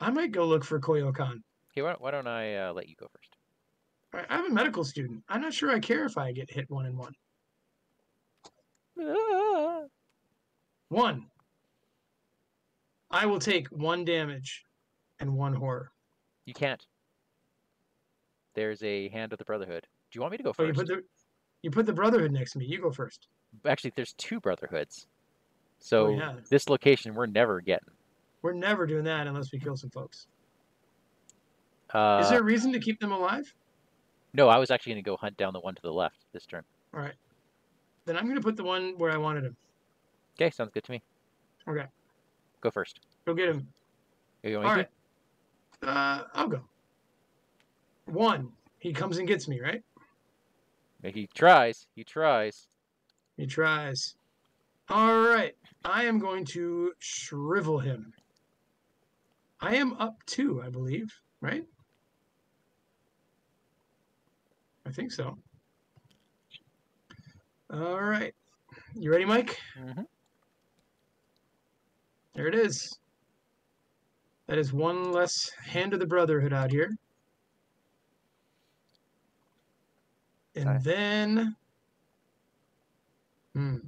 I might go look for Coyoacan. Okay, why, why don't I uh, let you go first? I- I'm a medical student. I'm not sure I care if I get hit one and one. Ah. One. I will take one damage and one horror. You can't. There's a hand of the Brotherhood. Do you want me to go first? Oh, you put the you put the Brotherhood next to me. You go first. Actually, there's two Brotherhoods. So Oh, yeah. this location we're never getting. We're never doing that unless we kill some folks. Uh, Is there a reason to keep them alive? No, I was actually going to go hunt down the one to the left this turn. All right. Then I'm going to put the one where I wanted him. Okay, sounds good to me. Okay. Go first. Go get him. Are you going All right. Uh, I'll go. One. He comes and gets me, right? He tries. He tries. He tries. All right. I am going to shrivel him. I am up two, I believe, right? I think so. All right. You ready, Mike? hmm There it is. That is one less hand of the Brotherhood out here. And then. Hmm.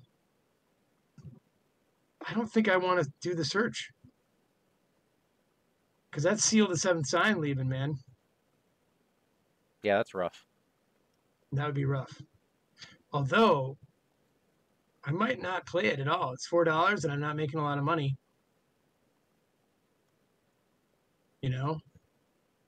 I don't think I want to do the search. Because that's Seal the Seventh Sign leaving, man. Yeah, that's rough. That would be rough. Although, I might not play it at all. It's $4 and I'm not making a lot of money. You know?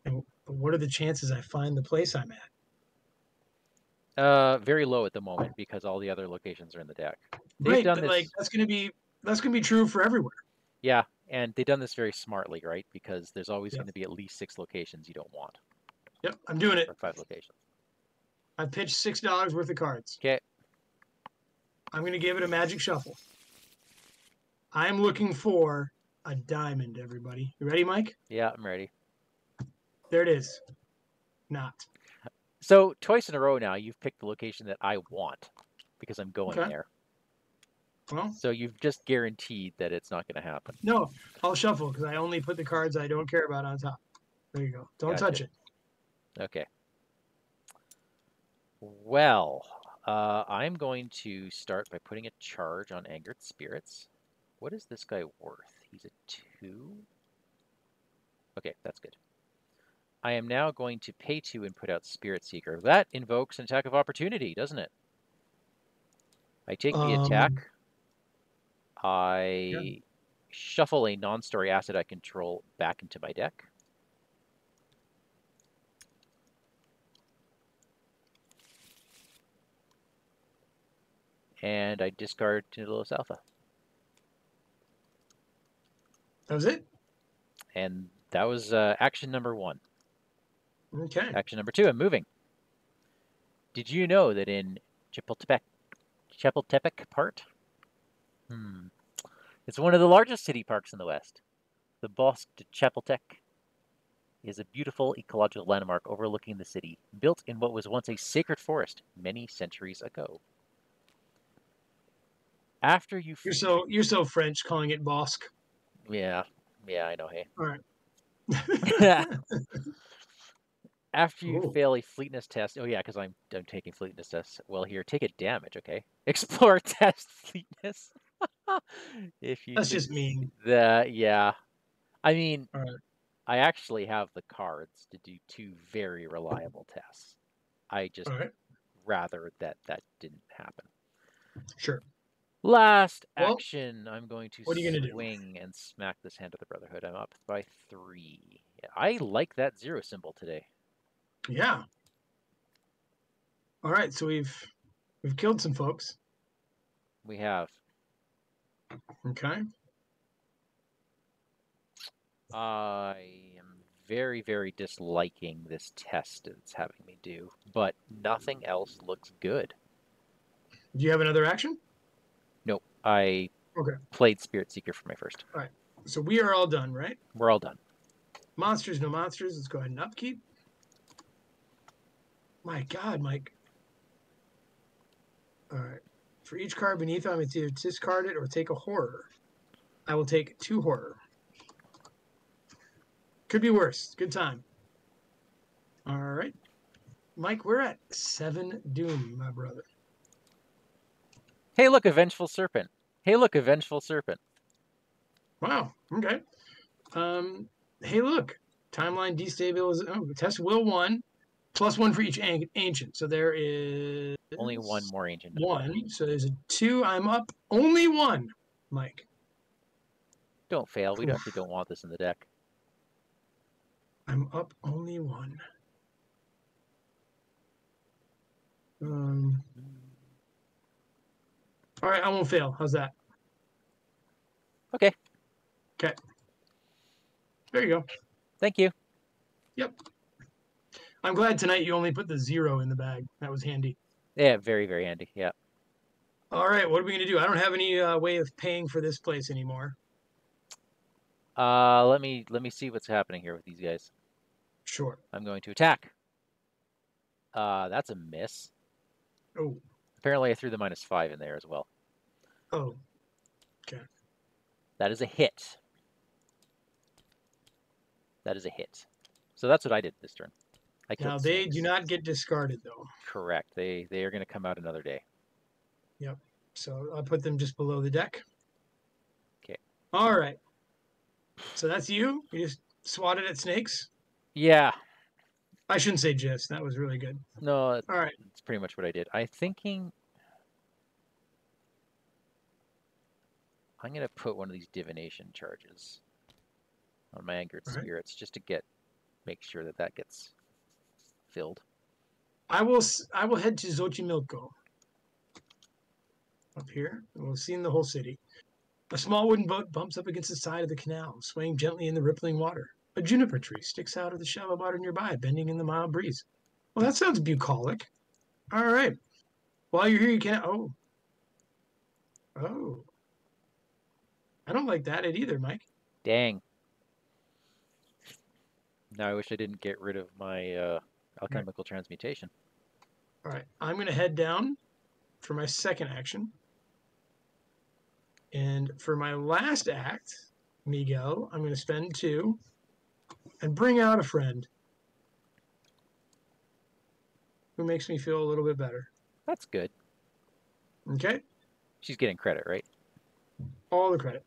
And what are the chances I find the place I'm at? Uh, very low at the moment because all the other locations are in the deck. They've right, done but this- like that's gonna be that's gonna be true for everywhere. Yeah, and they've done this very smartly, right? Because there's always Yep. going to be at least six locations you don't want, Yep, I'm doing it. five locations. I pitched six dollars worth of cards okay I'm gonna give it a magic shuffle. I'm looking for a diamond, everybody. You ready, Mike? Yeah, I'm ready. There it is. Not. So twice in a row now, you've picked the location that I want because I'm going Okay. there. Well, So you've just guaranteed that it's not going to happen. no, I'll shuffle because I only put the cards I don't care about on top. There you go. Don't Gotcha. touch it. Okay. Well, uh, I'm going to start by putting a charge on Angered Spirits. What is this guy worth? He's a two. Okay, that's good. I am now going to pay two and put out Spirit Seeker. That invokes an attack of opportunity, doesn't it? I take the Um, attack. I shuffle a non-story asset I control back into my deck. And I discard Tindalos Alpha. That was it. And that was uh, action number one. Okay. Action number two, I'm moving. Did you know that in Chapultepec, Chapultepec part? Hmm. It's one of the largest city parks in the West. The Bosque de Chapultepec is a beautiful ecological landmark overlooking the city, built in what was once a sacred forest many centuries ago. After you, You're so you're so French calling it Bosque. Yeah, yeah, I know. Hey, All right. After you Ooh. fail a fleetness test, oh yeah, because I'm I'm taking fleetness tests. Well, here, take a damage, okay? Explore test fleetness. if you That's just mean. that, yeah. I mean, right. I actually have the cards to do two very reliable tests. I just right. rather that that didn't happen. Sure. Last Well, action, I'm going to what are you gonna do? swing and smack this hand of the Brotherhood. I'm up by three. I like that zero symbol today. Yeah. All right. So we've we've killed some folks. We have Okay. I am very, very disliking this test it's having me do, but nothing else looks good. Do you have another action? I Okay. played Spirit Seeker for my first. All right. So we are all done, right? We're all done. Monsters, no monsters. Let's go ahead and upkeep. My God, Mike. All right. For each card beneath, I'm going to either discard it or take a horror. I will take two horror. Could be worse. Good time. All right. Mike, we're at seven doom, my brother. Hey, look, a Vengeful Serpent. Hey, look, a Vengeful Serpent. Wow. Okay. Um. Hey, look. Timeline destabilization. Oh, test will one, plus one for each an- ancient. So there is Only one more ancient. One. So there's a two. I'm up only one, Mike. Don't fail. We actually don't want this in the deck. I'm up only one. Um, all right, I won't fail. How's that? Okay. Okay. There you go. Thank you. Yep. I'm glad tonight you only put the zero in the bag. That was handy. Yeah, very, very handy. Yeah. All right, what are we going to do? I don't have any uh, way of paying for this place anymore. Uh, let me let me see what's happening here with these guys. Sure. I'm going to attack. Uh, that's a miss. Oh, Apparently, I threw the minus five in there as well. oh, Okay. That is a hit. That is a hit. So that's what I did this turn. I now they snakes. do not get discarded though. Correct. They they are going to come out another day. Yep. So I'll put them just below the deck. Okay. All right. So that's you? You just swatted at snakes? Yeah. I shouldn't say just. That was really good. No, All right. that's pretty much what I did. I thinking I'm going to put one of these divination charges on my angered right. spirits just to get make sure that that gets filled. I will I will head to Xochimilco. Up here. We'll see in the whole city. A small wooden boat bumps up against the side of the canal, swaying gently in the rippling water. A juniper tree sticks out of the shallow water nearby, bending in the mild breeze. Well, that sounds bucolic. All right. While you're here, you can't. Oh. Oh. I don't like that it either, Mike. Dang. Now I wish I didn't get rid of my uh, alchemical transmutation. All right. I'm going to head down for my second action. And for my last act, Miguel, I'm going to spend two and bring out a friend who makes me feel a little bit better. That's good. Okay? She's getting credit, right? All the credit.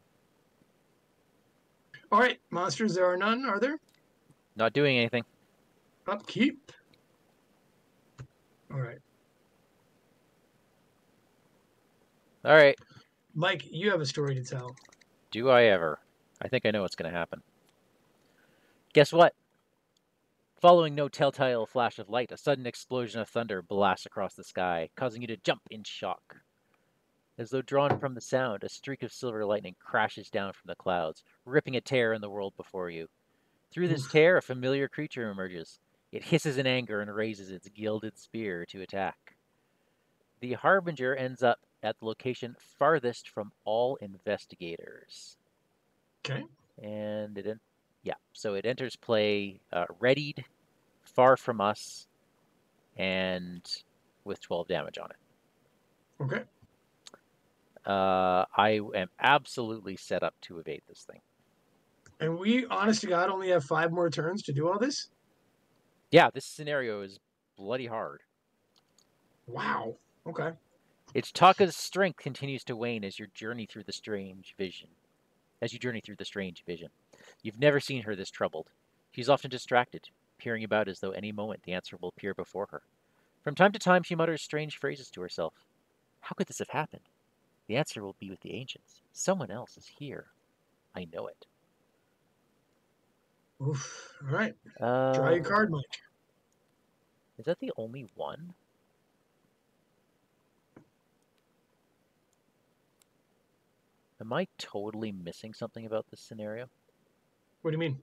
All right. Monsters, there are none, are there? Not doing anything. Upkeep. All right. All right. Mike, you have a story to tell. Do I ever? I think I know what's going to happen. Guess what? Following no telltale flash of light, a sudden explosion of thunder blasts across the sky, causing you to jump in shock. As though drawn from the sound, a streak of silver lightning crashes down from the clouds, ripping a tear in the world before you. Through this tear, a familiar creature emerges. It hisses in anger and raises its gilded spear to attack. The Harbinger ends up at the location farthest from all investigators. Okay. And it, yeah, so it enters play uh, readied, far from us, and with 12 damage on it. Okay. Uh, I am absolutely set up to evade this thing. And we, honest to God, only have five more turns to do all this? Yeah, this scenario is bloody hard. Wow. Okay. Ichtaca's strength continues to wane as your journey through the strange vision. As you journey through the strange vision. You've never seen her this troubled. She's often distracted, peering about as though any moment the answer will appear before her. From time to time she mutters strange phrases to herself. How could this have happened? The answer will be with the ancients. Someone else is here. I know it. Oof. All right. Uh, Draw your card, Mike. Is that the only one? Am I totally missing something about this scenario? What do you mean?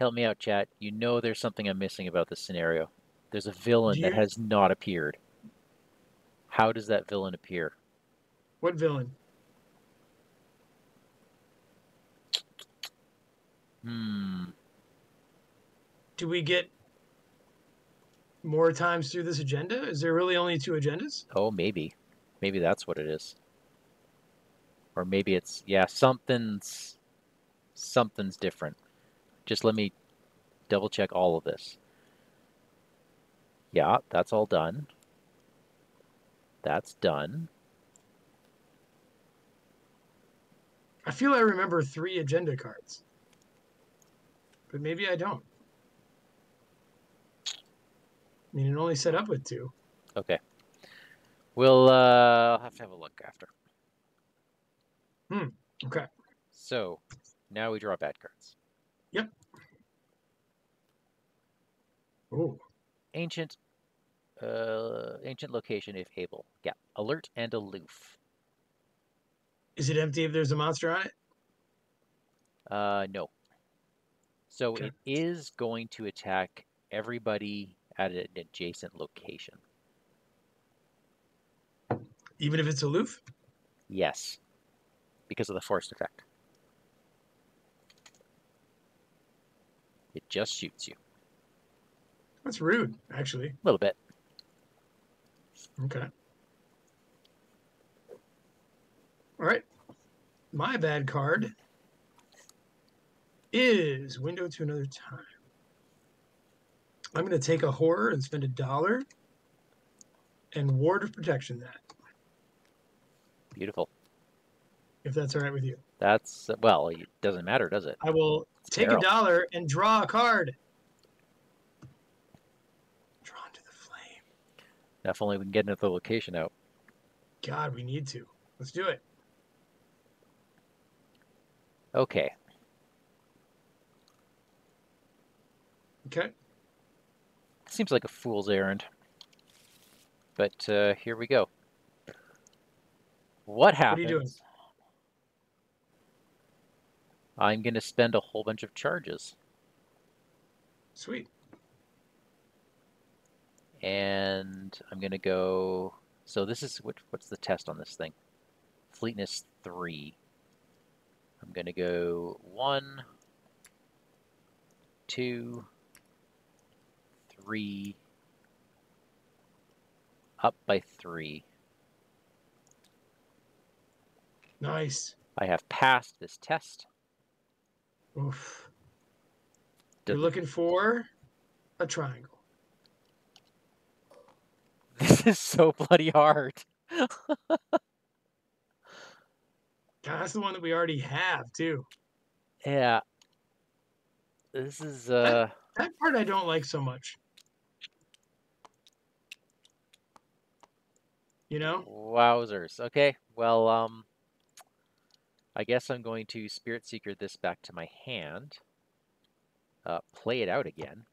Help me out, chat. You know there's something I'm missing about this scenario. There's a villain Do that has not appeared. How does that villain appear? What villain? Hmm. Do we get more times through this agenda? Is there really only two agendas? Oh, maybe. Maybe that's what it is. Or maybe it's yeah, something's something's different. Just let me double check all of this. Yeah, that's all done. That's done. I feel I remember three agenda cards. But maybe I don't. I mean, it only set up with two. Okay. We'll uh I'll have to have a look after. Okay. So now we draw bad cards. Yep. Oh, Ancient, uh, ancient location if able. Yeah, alert and aloof. is it empty if there's a monster on it? Uh, no. So Okay. it is going to attack everybody at an adjacent location. Even if it's aloof? Yes, because of the forced effect. It just shoots you That's rude, actually. a little bit. Okay. All right. My bad card is window to another time. I'm going to take a horror and spend a dollar and ward of protection that, Beautiful. If that's all right with you. That's well, it doesn't matter, does it? I will take Barrel. a dollar and draw a card. Drawn to the flame. If only we can get another location out. God, we need to. Let's do it. Okay. Okay. Seems like a fool's errand. But uh, here we go. What are happens? you doing? I'm going to spend a whole bunch of charges. Sweet. And I'm going to go. So this is what, what's the test on this thing? Fleetness 3. I'm going to go 1, 2, 3, up by 3. Nice. I have passed this test. Oof. Did- You're looking for a triangle. This is so bloody hard. God, that's the one that we already have too. Yeah. This is uh That part I don't like so much. You know? wowzers. Okay. Well, um I guess I'm going to Spirit Seeker this back to my hand. Uh play it out again.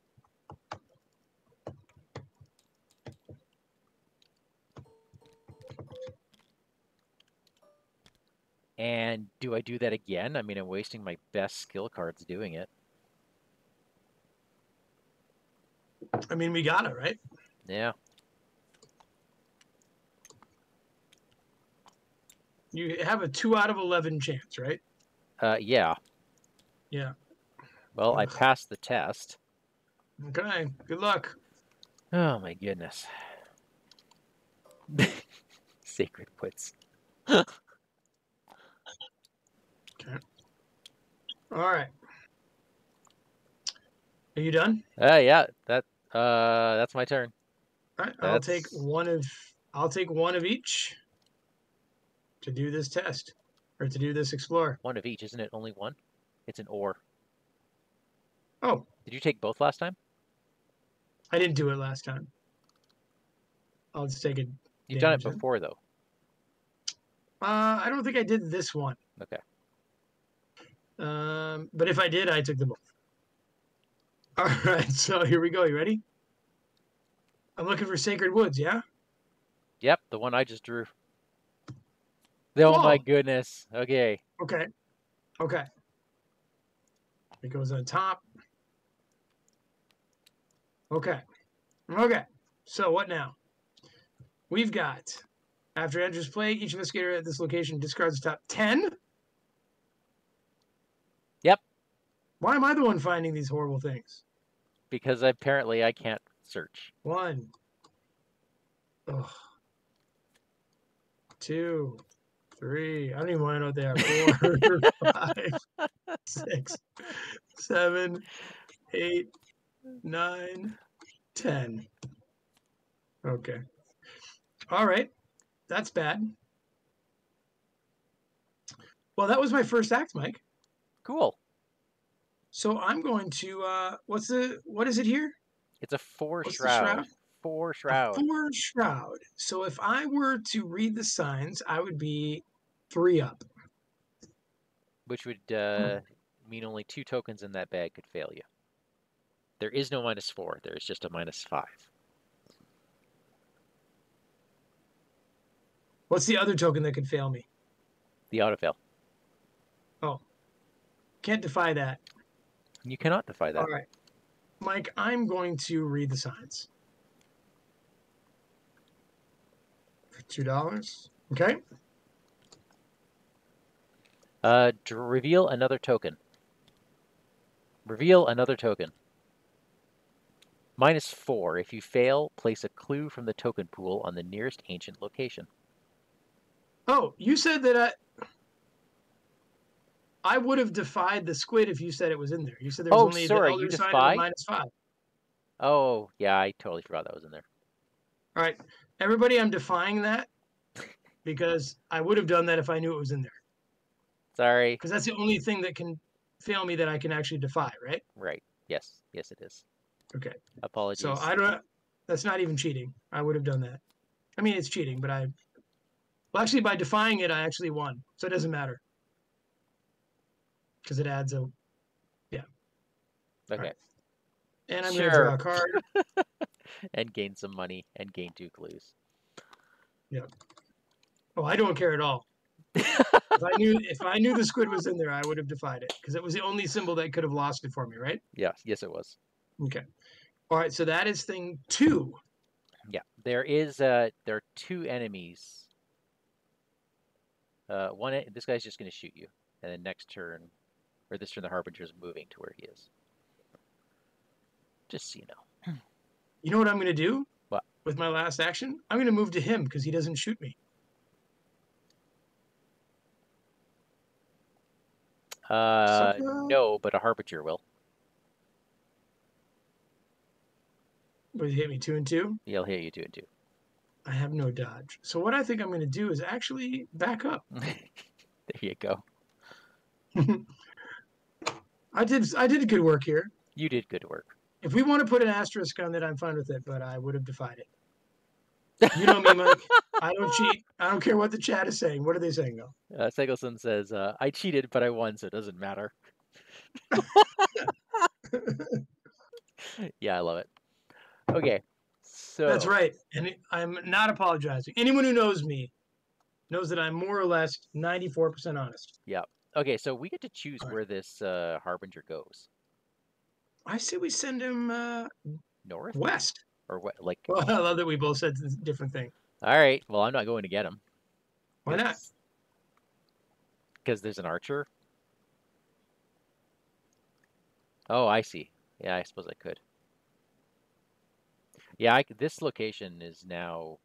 And do I do that again? I mean, I'm wasting my best skill cards doing it. I mean, we got it, right? Yeah. You have a two out of 11 chance, right? Uh yeah. Yeah. Well, I passed the test. Okay. Good luck. Oh my goodness. Sacred puts. Okay. All right. Are you done? Uh yeah, that uh that's my turn. All right. I'll take one of I'll take one of each to do this test or to do this explore. One of each, isn't it? Only one? It's an or. Oh, Did you take both last time? I didn't do it last time. I'll just take it. You've done it before though. Uh, I don't think I did this one. Okay. Um, but if I did, I took them both. All right, so here we go. You ready? I'm looking for Sacred Woods, yeah? Yep, the one I just drew. Oh my goodness. Okay. Okay. Okay. It goes on top. Okay. Okay. So what now? We've got after enters play, each investigator at this location discards the top ten. Yep. Why am I the one finding these horrible things? Because apparently I can't search. One. Ugh. Two. Three. I don't even want to know what they are. Four, five, six, seven, eight, nine, ten. Okay. All right. That's bad. Well, that was my first act, Mike. Cool. So I'm going to uh what's the what is it here? It's a four shroud. shroud? Four A shroud. Four shroud. So if I were to read the signs, I would be three up. which would uh, mean only two tokens in that bag could fail you. There is no minus four. There is just a minus five. What's the other token that could fail me? The autofail. Oh. Can't defy that. You cannot defy that. All right. Mike, I'm going to read the signs. $2. Okay. Uh, reveal another token. Reveal another token. Minus four. If you fail, place a clue from the token pool on the nearest ancient location. Oh, you said that I. I would have defied the squid if you said it was in there. You said there was Oh, only sorry, the you elder sign and defied? minus five. Oh, yeah, I totally forgot that was in there. All right, everybody, I'm defying that because I would have done that if I knew it was in there. Sorry. Because that's the only thing that can fail me that I can actually defy, right? Right. Yes. Yes, it is. Okay. Apologies. So I don't. That's not even cheating. I would have done that. I mean, it's cheating, but I. Well, actually, by defying it, I actually won, so it doesn't matter. Because it adds a, yeah. okay. and I'm gonna draw Sure. a card. And gain some money and gain two clues. Yeah. Oh, I don't care at all. if I knew if I knew the squid was in there, I would have defied it because it was the only symbol that could have lost it for me, right? Yes. Yes, it was. Okay. All right, so that is thing two. Yeah. There is. Uh, there are two enemies. Uh, one. This guy's just going to shoot you, and then next turn, or this turn, the harbinger is moving to where he is. Just so you know. You know what I'm gonna do? What? With my last action, I'm gonna move to him because he doesn't shoot me. Uh, Sucker. no, but a harbinger will. Would he hit me two and two? He'll hit you two and two. I have no dodge. So what I think I'm gonna do is actually back up. there you go. I did I did good work here. You did good work. If we want to put an asterisk on it, I'm fine with it, but I would have defied it. You know me, Mike. I don't cheat. I don't care what the chat is saying. What are they saying though? Uh, Segelson says, uh, "I cheated, but I won, so it doesn't matter." yeah, I love it. Okay, so That's right. And I'm not apologizing. Anyone who knows me knows that I'm more or less 94% honest. Yeah. Okay, so we get to choose Alright. where this uh, harbinger goes. I say we send him uh, North west. or what? Like, Well, I love that we both said a different thing. all right. Well, I'm not going to get him. Why not? Because there's an archer. Oh, I see. Yeah, I suppose I could. Yeah, I this location is now.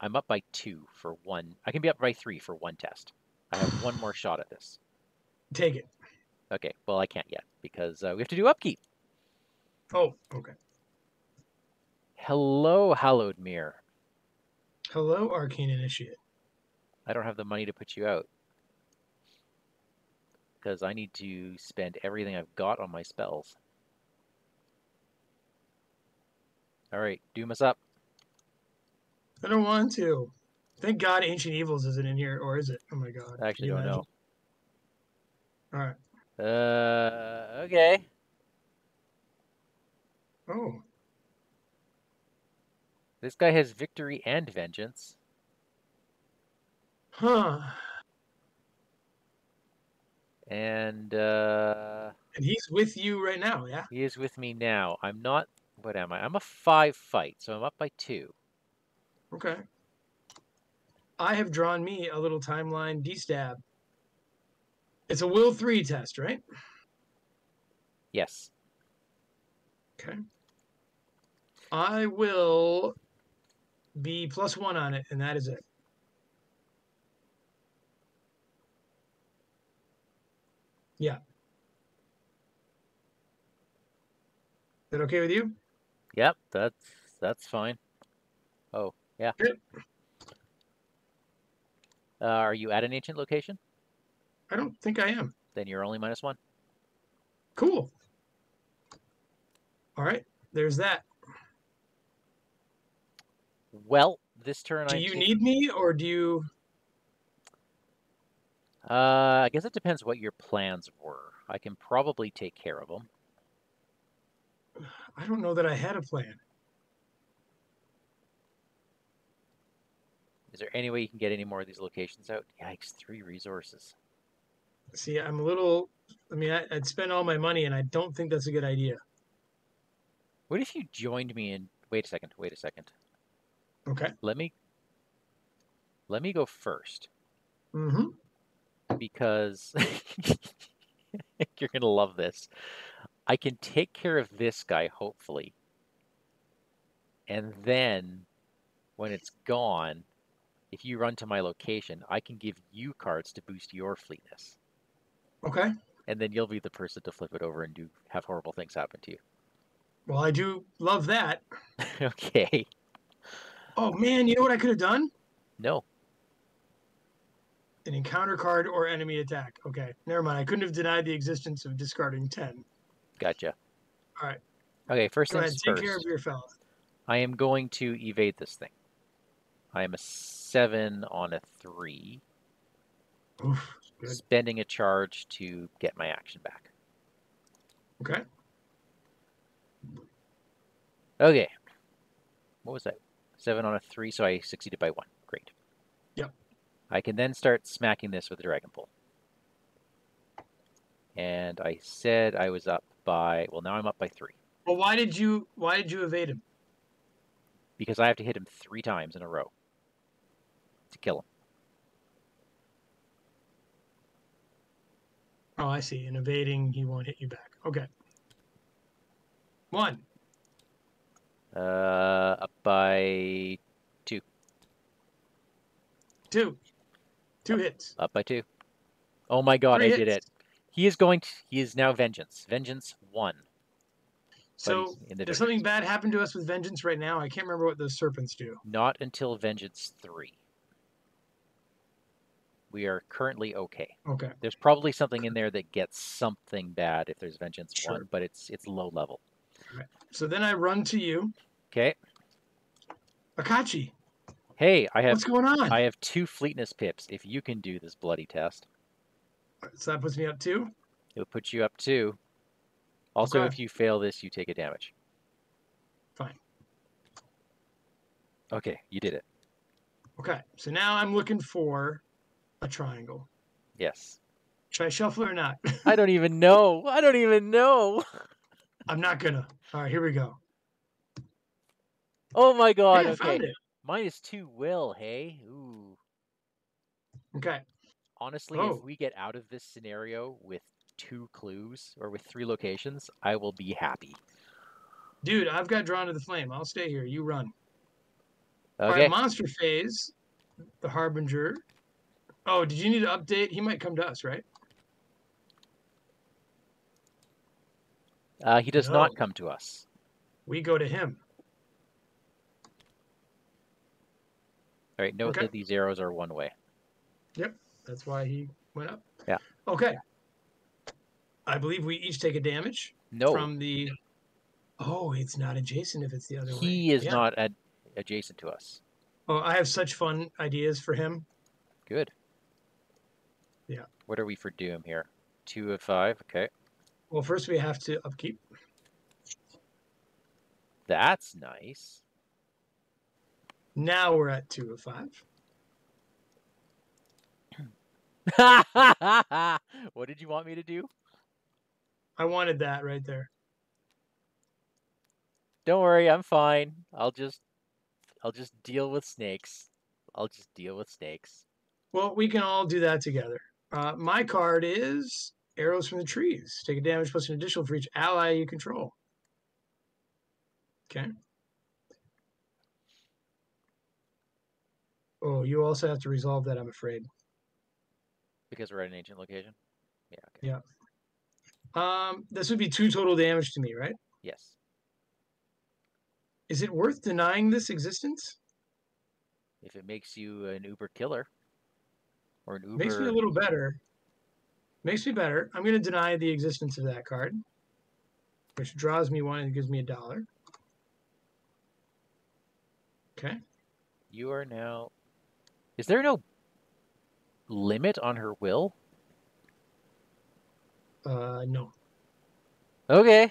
I'm up by two for one. I can be up by three for one test. I have one more shot at this. Take it. Okay, well, I can't yet because uh, we have to do upkeep. Oh, okay. Hello, hallowed mirror. Hello, Arcane Initiate. I don't have the money to put you out because I need to spend everything I've got on my spells. All right, doom us up. I don't want to. Thank God Ancient Evils isn't in here, or is it? Oh my God. I actually don't know. All right. Uh, okay. Oh, This guy has victory and vengeance. huh. And uh, And he's with you right now, yeah? he is with me now. I'm not. What am I? I'm a five fight, so I'm up by two. Okay. I have drawn me a little timeline D-stab. It's a will three test, right? Yes. Okay. I will be plus one on it, and that is it. Yeah. Is that okay with you? Yep. That's that's fine. Oh, yeah. Yep. Uh, are you at an ancient location? I don't think I am. Then you're only minus one. Cool. All right. There's that. Well, this turn Do I you need me, or do you? Uh, I guess it depends what your plans were. I can probably take care of them. I don't know that I had a plan. Is there any way you can get any more of these locations out? Yikes, three resources. See, I'm a little. I mean, I, I'd spend all my money, and I don't think that's a good idea. What if you joined me in? Wait a second. Wait a second. Okay. Let me. Let me go first Mm-hmm. because you're gonna love this. I can take care of this guy, hopefully, and then when it's gone, if you run to my location, I can give you cards to boost your fleetness, Okay. and then you'll be the person to flip it over and do have horrible things happen to you. Well, I do love that. okay. Oh man, you know what I could have done? No. An encounter card or enemy attack. Okay, never mind. I couldn't have denied the existence of discarding ten. Gotcha. All right. Okay, first Go ahead, things take first. care of your fella. I am going to evade this thing. I am a seven on a three, Oof. Spending a charge to get my action back. Okay. Okay. What was that? Seven on a three, so I succeeded by one. Great. Yep. I can then start smacking this with the Dragon Pole. And I said I was up by, well, now I'm up by three. Well, why did you why did you evade him? Because I have to hit him three times in a row to kill him. Oh, I see. In evading, he won't hit you back. Okay. One. Uh, up by Two. Two two hits. Up by two. Oh my god, Three I did it. He is going to, he is now Vengeance. Vengeance one. So he's in the does something bad happen to us with vengeance right now? I can't remember what those serpents do. Not until Vengeance three. We are currently okay. Okay. There's probably something in there that gets something bad if there's Vengeance Sure. one, but it's it's low level. So then I run to you, Okay. Akachi. Hey, I have What's going on? I have two fleetness pips. If you can do this bloody test, So that puts me up two. it'll put you up two. Also, Okay. if you fail this, you take a damage. Fine. Okay, you did it. Okay. So now I'm looking for a triangle. Yes. Should I shuffle or not? I don't even know. I don't even know. I'm not gonna. All right, here we go. Oh my god. Hey, okay. Minus two will, hey? Ooh. Okay. Honestly, Oh. if we get out of this scenario with two clues or with three locations, I will be happy. Dude, I've got drawn to the flame. I'll stay here. You run. All Okay. right, monster phase. The harbinger. Oh, did you need to update? He might come to us, right? Uh, he does not come to us. We go to him. All right, note Okay. that these arrows are one way. Yep, that's why he went up. Yeah. Okay. I believe we each take a damage No, from the. Oh, it's not adjacent if it's the other way. he is Yeah. not ad- adjacent to us. Oh, I have such fun ideas for him. Good. Yeah. What are we for doom here? Two of five. Okay. Well, first we have to upkeep. That's nice. Now we're at two of five. what did you want me to do? I wanted that right there. Don't worry, I'm fine. I'll just I'll just deal with snakes. I'll just deal with snakes. Well, we can all do that together. Uh, my card is arrows from the trees. Take a damage plus an additional for each ally you control. Okay. Oh, you also have to resolve that, I'm afraid. Because we're at an ancient location? Yeah, okay. Yeah. Um, this would be two total damage to me, right? Yes. Is it worth denying this existence? If it makes you an uber killer. Or an uber Makes me a little better. Makes me better. I'm going to deny the existence of that card, which draws me one and gives me a dollar. Okay. You are now. Is there no limit on her will? Uh, no. Okay.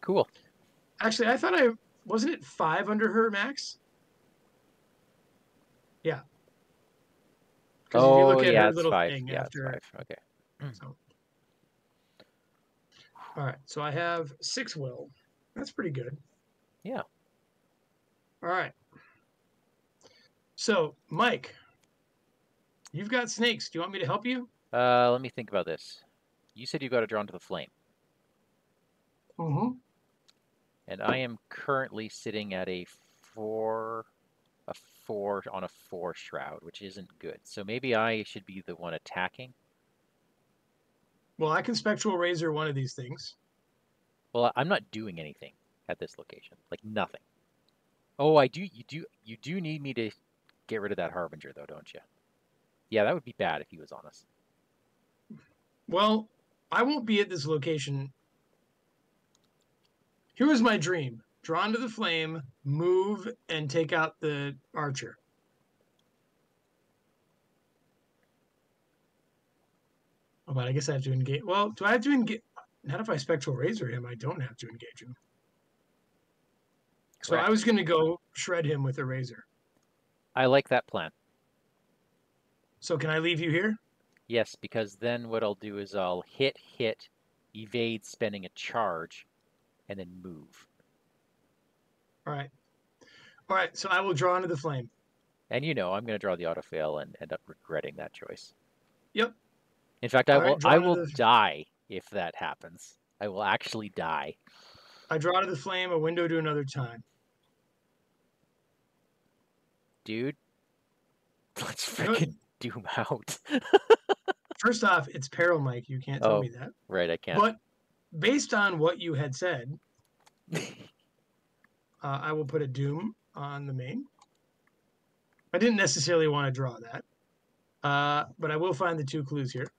Cool. Actually, I thought I wasn't it five under her max. Yeah. Because if you Oh, look at yeah, her little five. thing Yeah, after. five. Okay. So. All right, so I have six will. That's pretty good. Yeah. All right. So, Mike, you've got snakes. Do you want me to help you? Uh, let me think about this. You said you got to draw into the flame, Mm-hmm. and I am currently sitting at a four, a four on a four shroud, which isn't good. So maybe I should be the one attacking. Well, I can spectral razor one of these things. Well, I'm not doing anything at this location, like nothing. Oh, I do. You do. You do need me to get rid of that harbinger, though, don't you? Yeah, that would be bad if he was on us. Well, I won't be at this location. Here was my dream: drawn to the flame, move, and take out the archer. Oh, but I guess I have to engage. Well, do I have to engage? Not if I spectral razor him. I don't have to engage him. So I was going to go shred him with a razor. I like that plan. So can I leave you here? Yes, because then what I'll do is I'll hit, hit, evade spending a charge, and then move. All right. All right. So I will draw into the flame. And you know, I'm going to draw the autofail and end up regretting that choice. Yep. In fact, I All right, will. draw I will the- die if that happens. I will actually die. I draw to the flame, a window to another time. Dude. Let's freaking doom out. First off, it's peril, Mike. You can't tell Oh. me that. right, I can't. But based on what you had said, uh, I will put a doom on the main. I didn't necessarily want to draw that, uh, but I will find the two clues here.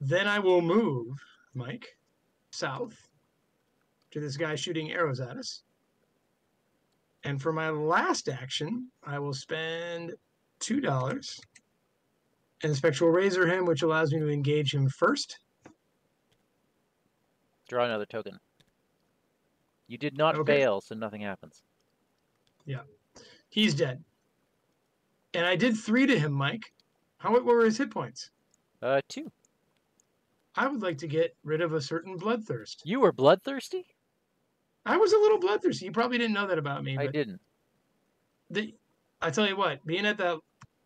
Then I will move, Mike, south to this guy shooting arrows at us. And for my last action, I will spend two dollars and spectral razor him, which allows me to engage him first. Draw another token. You did not Okay. fail, so nothing happens. Yeah. He's dead. And I did three to him, Mike. How what were his hit points? Uh, two. I would like to get rid of a certain bloodthirst. You were bloodthirsty? I was a little bloodthirsty. You probably didn't know that about me, I didn't. the, I tell you what, being at that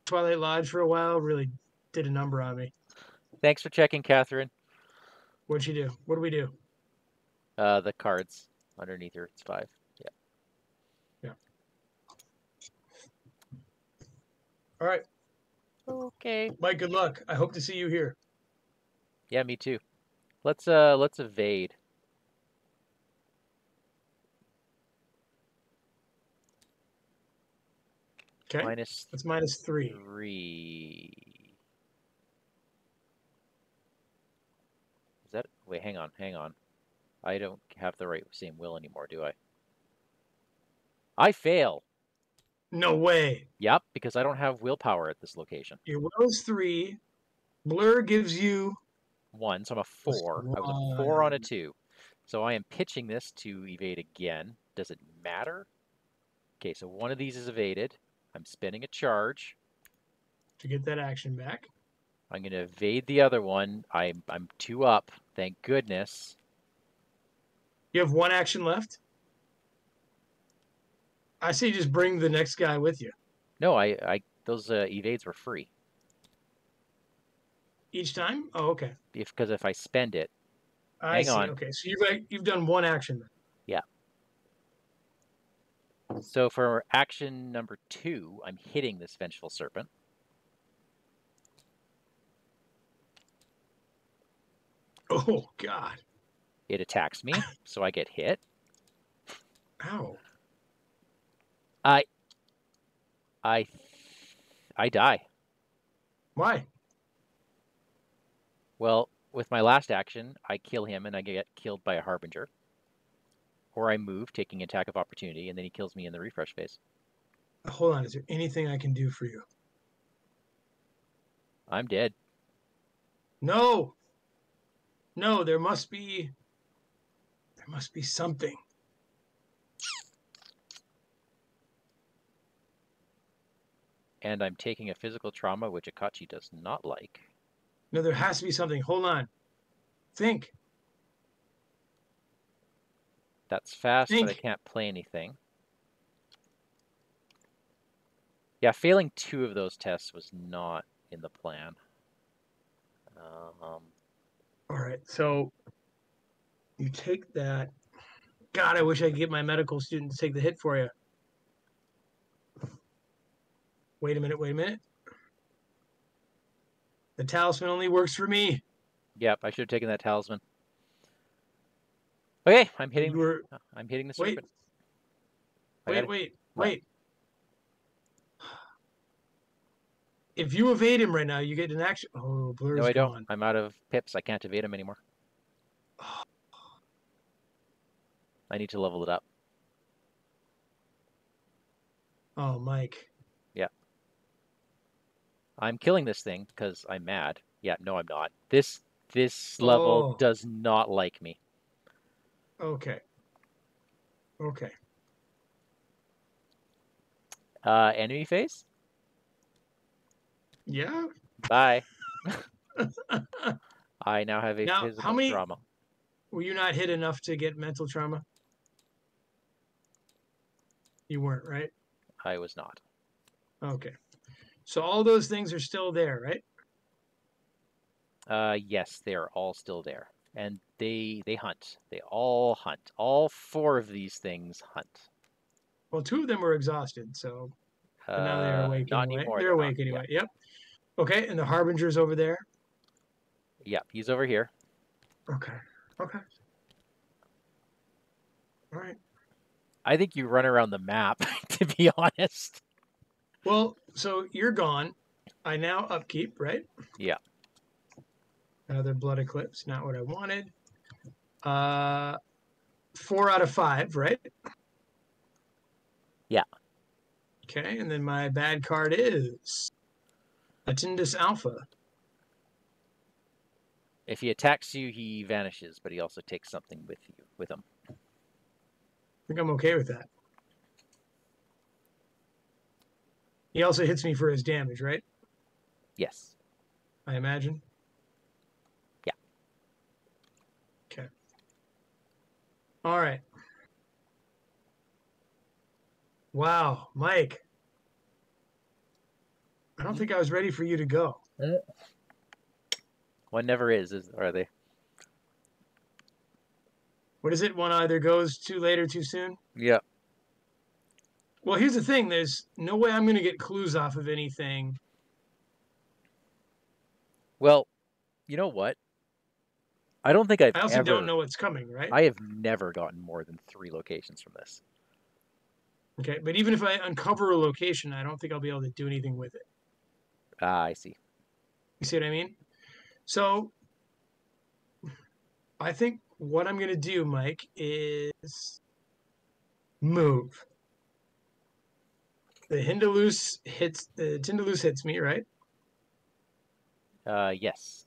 Twilight Lodge for a while really did a number on me. Thanks for checking, Catherine. What'd she do? What do we do? Uh, the cards underneath her. It's five. Yeah. Yeah. All right, Okay. Mike. Good luck. I hope to see you here. Yeah, me too. Let's uh, let's evade. Okay, Minus that's minus three. three. Is that? Wait, hang on, hang on. I don't have the right same will anymore, do I? I fail. No way. Yep, because I don't have willpower at this location. Your will is three. Blur gives you One, so I'm a four. I was a four on a two. So I am pitching this to evade again. Does it matter? Okay, so one of these is evaded. I'm spending a charge. to get that action back. I'm going to evade the other one. I'm I'm two up. Thank goodness. You have one action left. I say just bring the next guy with you No, I I those uh, evades were free. each time. Oh, okay. If because if I spend it, I Hang see. on. Okay, so you've you've done one action then. So for action number two, I'm hitting this vengeful serpent. Oh God! It attacks me, so I get hit. Ow! I I I die. Why? Well, with my last action, I kill him and I get killed by a harbinger. Or I move, taking attack of opportunity, and then he kills me in the refresh phase. Hold on. Is there anything I can do for you? I'm dead. No. No, there must be. There must be something. And I'm taking a physical trauma, which Akachi does not like. No, there has to be something. Hold on. Think. That's fast, but I can't play anything. Yeah, failing two of those tests was not in the plan. Um, All right. So you take that. God, I wish I could get my medical student to take the hit for you. Wait a minute. Wait a minute. The talisman only works for me. yep, I should have taken that talisman. Okay, I'm hitting. Were I'm hitting the serpent. Wait, gotta- wait, what? wait. If you evade him right now, you get an action. Oh, blur's No, I don't. gone. I'm out of pips. I can't evade him anymore. I need to level it up. Oh, Mike. Yeah. I'm killing this thing because I'm mad. Yeah, no, I'm not. This this level Oh. does not like me. Okay. Okay. Uh, enemy phase. Yeah. Bye. I now have a Now, how physical many- trauma. Were you not hit enough to get mental trauma? You weren't, right? I was not. Okay. So all those things are still there, right? Uh, yes, they are all still there, and they they hunt. They all hunt. All four of these things hunt. Well, two of them were exhausted, so Uh, now they're awake not anyway. anymore. they're not. awake Yeah. anyway. Yep. Okay, and the harbinger's over there. Yep, he's over here. Okay. Okay. All right. I think you run around the map, to be honest. Well, so you're gone. I now upkeep, right? Yeah. Another blood eclipse, not what I wanted. Uh, four out of five, right? Yeah. Okay, and then my bad card is Tindalos Alpha. If he attacks you, he vanishes, but he also takes something with you with him. I think I'm okay with that. He also hits me for his damage, right? Yes. I imagine. Yeah. Okay. All right. Wow, Mike. I don't think I was ready for you to go. Uh, one never is, is are they? What is it? One either goes too late or too soon? Yeah. Well, here's the thing there's no way I'm going to get clues off of anything. Well, you know what? I don't think I've I also ever. don't know what's coming, right? I have never gotten more than three locations from this. Okay, but even if I uncover a location, I don't think I'll be able to do anything with it. Ah, I see. You see what I mean? So I think what I'm going to do, Mike, is move. The Hindalus hits the Tindalos hits me, right? Uh, yes.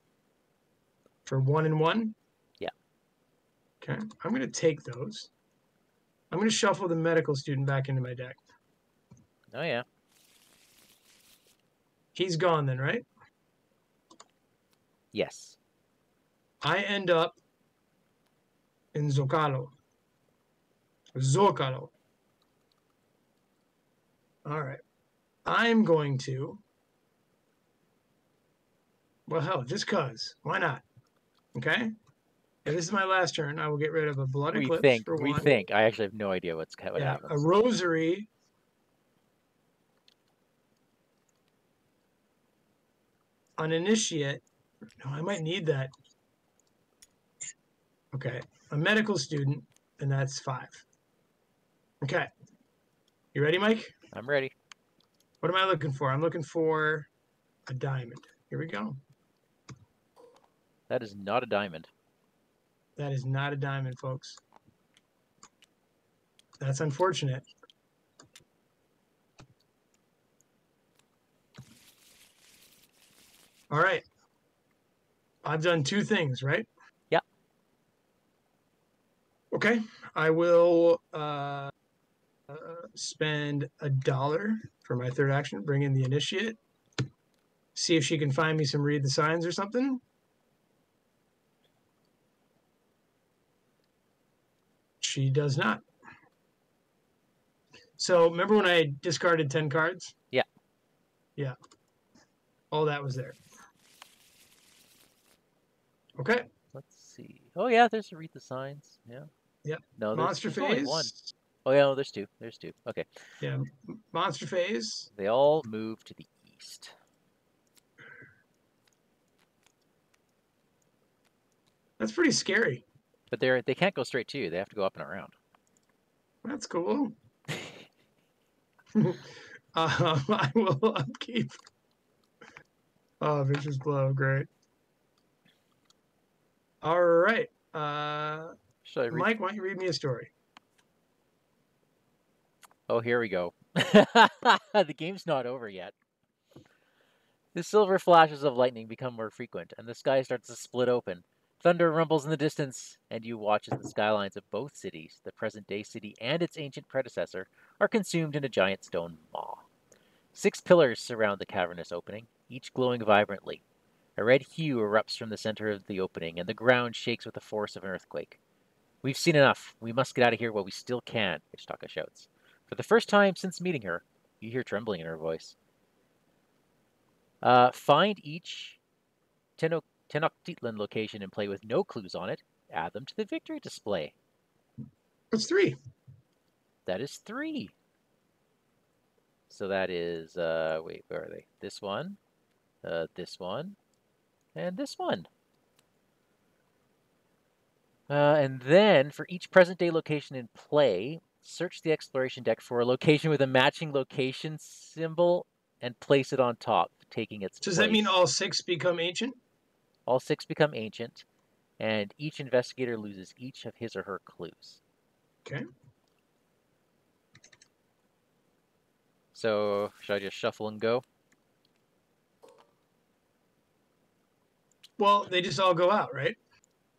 For one and one? Yeah. Okay. I'm going to take those. I'm going to shuffle the medical student back into my deck. Oh yeah. He's gone then, right? Yes. I end up in Zocalo. Zocalo. All right. I'm going to. Well, hell, just cause. Why not? Okay. If this is my last turn, I will get rid of a blood We eclipse think. for We one. think. I actually have no idea what's what yeah, happens. a rosary. An initiate. No, I might need that. Okay, a medical student, and that's five. Okay, you ready, Mike? I'm ready. What am I looking for? I'm looking for a diamond. Here we go. That is not a diamond. That is not a diamond, folks. That's unfortunate. All right. I've done two things, right? Yeah. Okay. I will uh, uh, spend a dollar for my third action, bring in the initiate, see if she can find me some read the signs or something. She does not. So remember when I discarded 10 cards? Yeah. Yeah. All that was there. Okay. Let's see. Oh yeah, there's a read the signs. Yeah. Yep. No, there's, Monster there's phase. one. Oh yeah, no, there's two. There's two. Okay. Yeah. Monster phase. They all move to the east. That's pretty scary. But they're they can't go straight to you. They have to go up and around. That's cool. um, I will upkeep. Oh, vicious blow, great. All right, uh, Should I read? Mike, why don't you read me a story? Oh, here we go. the game's not over yet. The silver flashes of lightning become more frequent, and the sky starts to split open. Thunder rumbles in the distance, and you watch as the skylines of both cities, the present day city and its ancient predecessor, are consumed in a giant stone maw. Six pillars surround the cavernous opening, each glowing vibrantly. A red hue erupts from the center of the opening, and the ground shakes with the force of an earthquake. We've seen enough. We must get out of here while we still can, Ichtaca shouts. For the first time since meeting her, you hear trembling in her voice. Uh, find each Teno- Tenochtitlan location and play with no clues on it. Add them to the victory display. That's three. That is three. So that is, uh, wait, where are they? This one, uh, this one, and this one. Uh, and then for each present day location in play, search the exploration deck for a location with a matching location symbol and place it on top, taking its Does that mean all six become ancient? All six become ancient, and each investigator loses each of his or her clues. Okay. So, should I just shuffle and go? Well, they just all go out, right?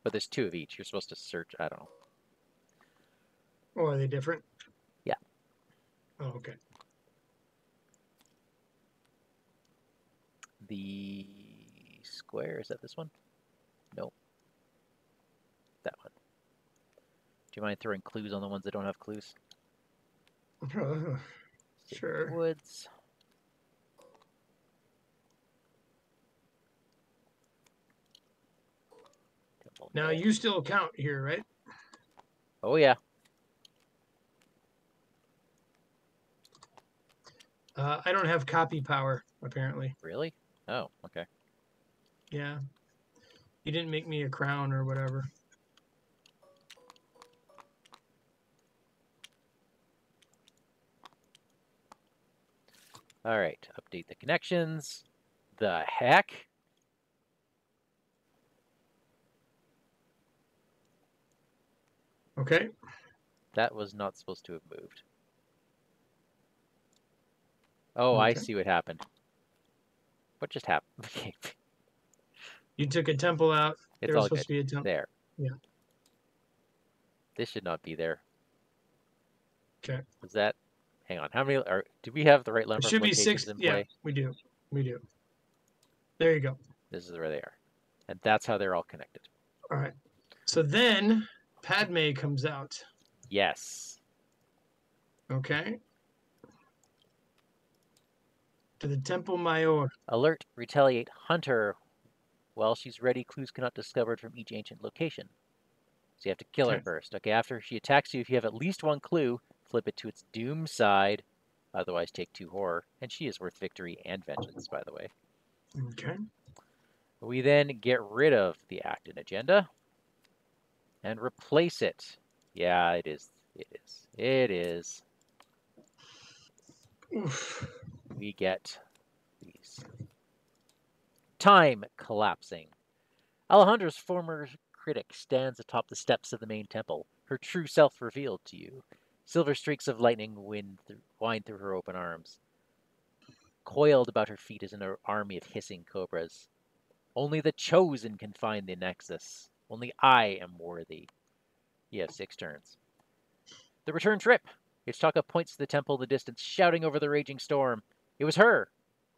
But there's two of each. You're supposed to search. I don't know. Or are they different? Yeah. Oh, okay. The square is that this one? Nope. That one. Do you mind throwing clues on the ones that don't have clues? Uh, Sure. Woods. Now you still count here, right? Oh yeah. Uh, I don't have copy power, apparently. Really? Oh, okay. Yeah. You didn't make me a crown or whatever. All right. Update the connections. The heck? Okay. That was not supposed to have moved. Oh, I see what happened. What just happened? You took a temple out. it's there was all supposed good. to be a temple. There. Yeah. This should not be there. Okay. Was that? Hang on. How many are? Do we have the right number It should be six. Yeah, play? we do. We do. There you go. This is where they are, and that's how they're all connected. All right. So then Padma comes out. Yes. Okay. To the Templo Mayor. Alert. Retaliate. Hunter. While she's ready, clues cannot discovered from each ancient location. So you have to kill her first. Okay. After she attacks you, if you have at least one clue, flip it to its doom side. Otherwise, take two horror. And she is worth victory and vengeance, by the way. Okay. We then get rid of the Acton agenda and replace it. Yeah, it is. It is. It is. Oof. We get. Time collapsing. Alejandro's former critic stands atop the steps of the main temple, her true self revealed to you. Silver streaks of lightning wind th- wind through her open arms. Coiled about her feet is an army of hissing cobras. Only the chosen can find the nexus. Only I am worthy. You have six turns. The return trip. Ichtaca points to the temple in the distance, shouting over the raging storm. It was her.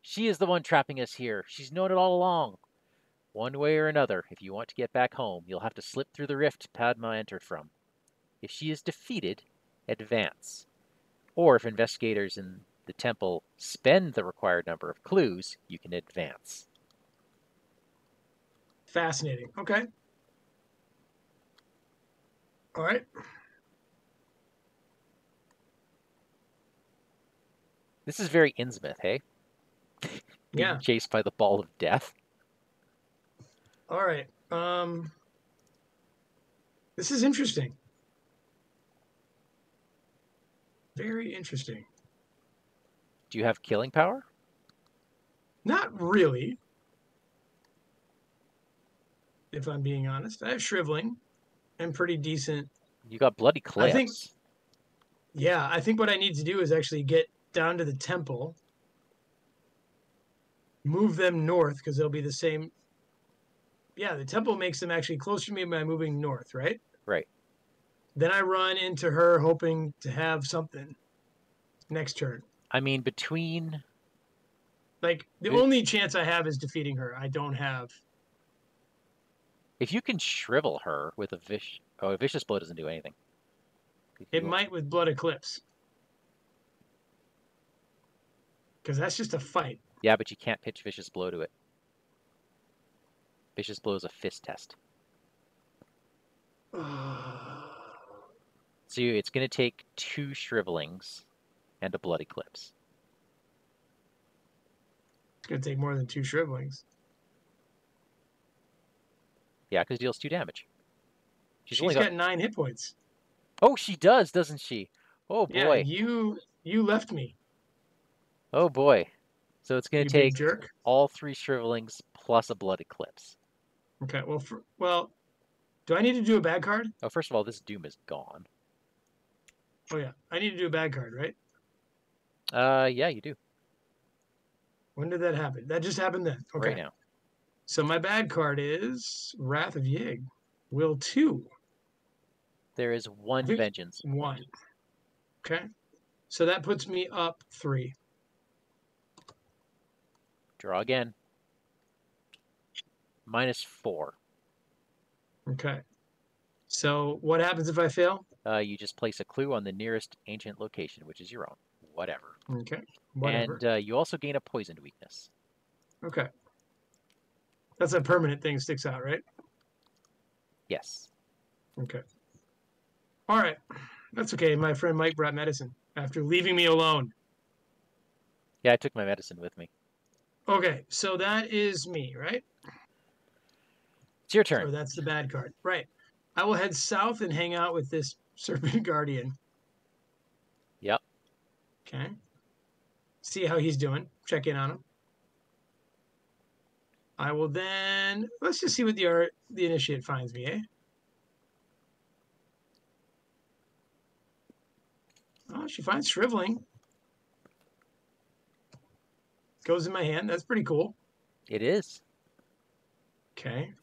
She is the one trapping us here. She's known it all along. One way or another, if you want to get back home, you'll have to slip through the rift Padma entered from. If she is defeated, advance. Or if investigators in the temple spend the required number of clues, you can advance. Fascinating. Okay. All right. This is very Innsmouth, hey? Yeah. chased by the ball of death. All right. Um, this is interesting. Very interesting. Do you have killing power? Not really. If I'm being honest, I have shriveling and pretty decent. You got blood eclipse. I think- Yeah, I think what I need to do is actually get down to the temple, move them north because they'll be the same. Yeah, the temple makes them actually closer to me by moving north, right? Right. Then I run into her hoping to have something next turn. I mean, between Like the It- only chance I have is defeating her. I don't have. if you can shrivel her with a vicious. oh, a vicious blow doesn't do anything. It You- might with blood eclipse. Because that's just a fight. Yeah, but you can't pitch vicious blow to it. Vicious blow is a fist test, so it's going to take two shrivelings and a blood eclipse. It's gonna take more than two shrivelings. Yeah, because deals two damage. She's, She's only got, got. nine hit points. Oh, she does, doesn't she? Oh boy. Yeah, boy. you you left me. Oh boy. So it's going to take jerk. all three shrivelings plus a blood eclipse. Okay. Well, for, well, do I need to do a bad card? Oh, first of all, this doom is gone. Oh yeah, I need to do a bad card, right? Uh, yeah, you do When did that happen? That just happened then. Okay. right now. So my bad card is Wrath of Yig. Will two. There is one vengeance. One. Okay. So that puts me up three. Draw again. Minus four. Okay. So what happens if I fail? Uh, you just place a clue on the nearest ancient location, which is your own. Whatever. Okay. Whatever. And uh, you also gain a poisoned weakness. Okay. That's a permanent thing sticks out, right? Yes. Okay. All right. That's okay. My friend Mike brought medicine after leaving me alone. Yeah, I took my medicine with me. Okay. So that is me, right? It's your Or turn. that's the bad card. Right. I will head south and hang out with this Serpent Guardian. Yep. Okay. See how he's doing. Check in on him. I will then let's just see what the art the initiate finds me, eh? Oh, she finds shriveling. Goes in my hand. That's pretty cool. It is. Okay.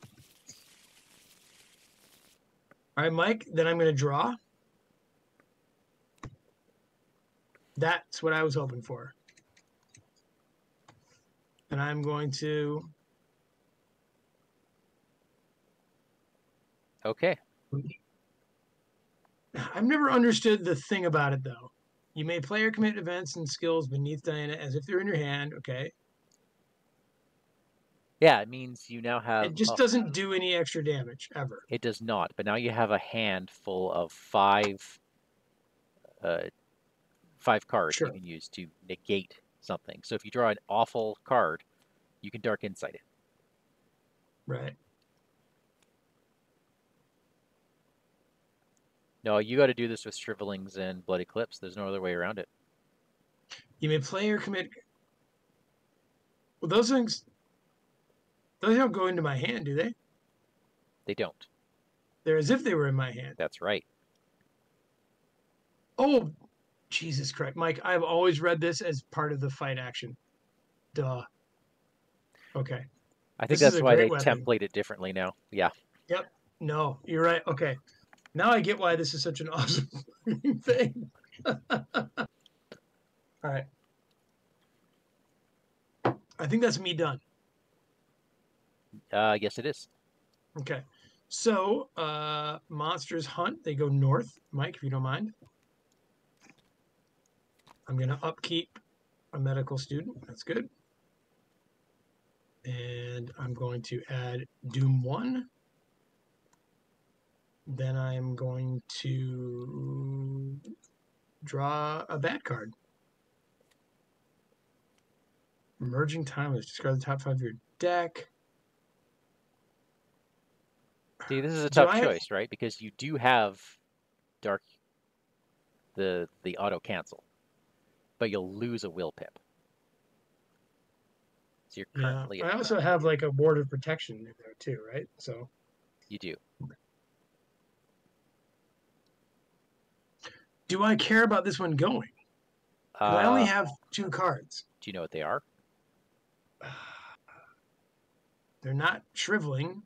All right, Mike. Then I'm going to draw. That's what I was hoping for. And I'm going to. Okay. I've never understood the thing about it, though. You may play or commit events and skills beneath Diana as if they're in your hand. Okay. Yeah, it means you now have. It just a- doesn't do any extra damage ever. It does not, but now you have a hand full of five, uh, five cards Sure. you can use to negate something. So if you draw an awful card, you can dark insight it. Right. No, you got to do this with shrivelings and blood eclipse. There's no other way around it. You may play or commit. Well, those things. Those don't go into my hand, do they? They don't. They're as if they were in my hand. That's right. Oh, Jesus Christ, Mike! I've always read this as part of the fight action. Duh. Okay. I think This that's why they weapon. template it differently now. Yeah. Yep. No, you're right. Okay. Now I get why this is such an awesome thing. All right. I think that's me done. Uh, yes, it is. Okay. So, uh, monsters hunt. They go north. Mike, if you don't mind. I'm going to upkeep a medical student. That's good. And I'm going to add Doom 1. Then I'm going to draw a bad card. Emerging Timeless. Discard the top five of your deck. See, this is a tough have- choice, right? Because you do have dark, the the auto cancel, but you'll lose a will pip. So you're Yeah. currently I also have like a ward of protection in there too, right? So you do. Do I care about this one going? 'Cause I only Uh, have two cards. do you know what they are? They're not shriveling.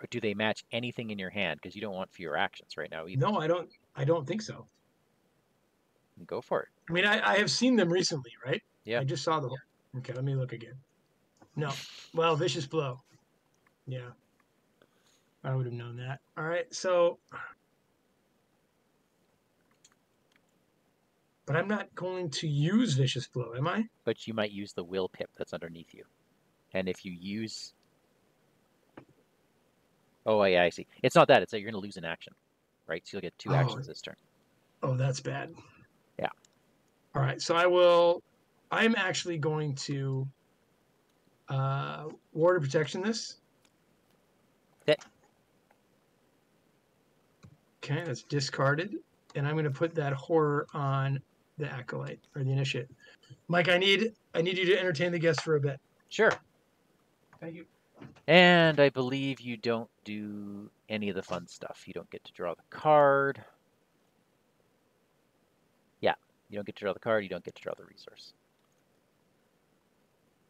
Or do they match anything in your hand? Because you don't want fewer actions right now either. No, I don't I don't think so. Go for it. I mean I, I have seen them recently, right? Yeah. I just saw them. Okay, let me look again. No. Well, vicious blow. Yeah. I would have known that. All right, so but I'm not going to use vicious blow, am I? But you might use the will pip that's underneath you. And if you use Oh yeah, I see. It's not that, it's that you're gonna lose an action. Right? So you'll get two Oh. actions this turn. Oh, that's bad. Yeah. All right, so I will. I'm actually going to uh, ward of protection this. Okay. Okay, that's discarded, and I'm going to put that horror on the acolyte or the initiate. Mike, I need I need you to entertain the guests for a bit. Sure. Thank you. And I believe you don't do any of the fun stuff. You don't get to draw the card. Yeah, you don't get to draw the card, you don't get to draw the resource.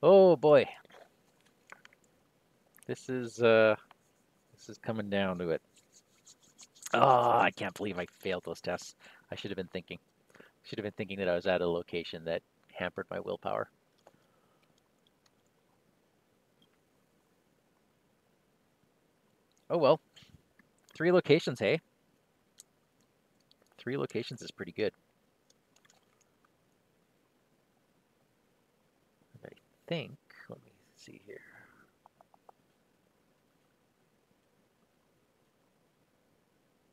Oh boy. This is uh this is coming down to it. Oh, I can't believe I failed those tests. I should have been thinking. Should have been thinking that I was at a location that hampered my willpower. Oh well. Three locations, hey? Three locations is pretty good. I think, let me see here.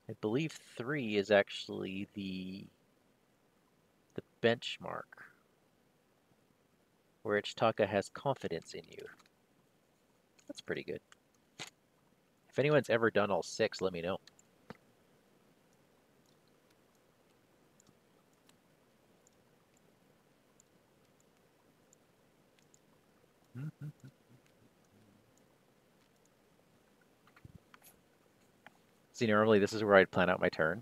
I believe three is actually the benchmark where Ichtaca has confidence in you. That's pretty good. If anyone's ever done all six, let me know. See, normally this is where I'd plan out my turn.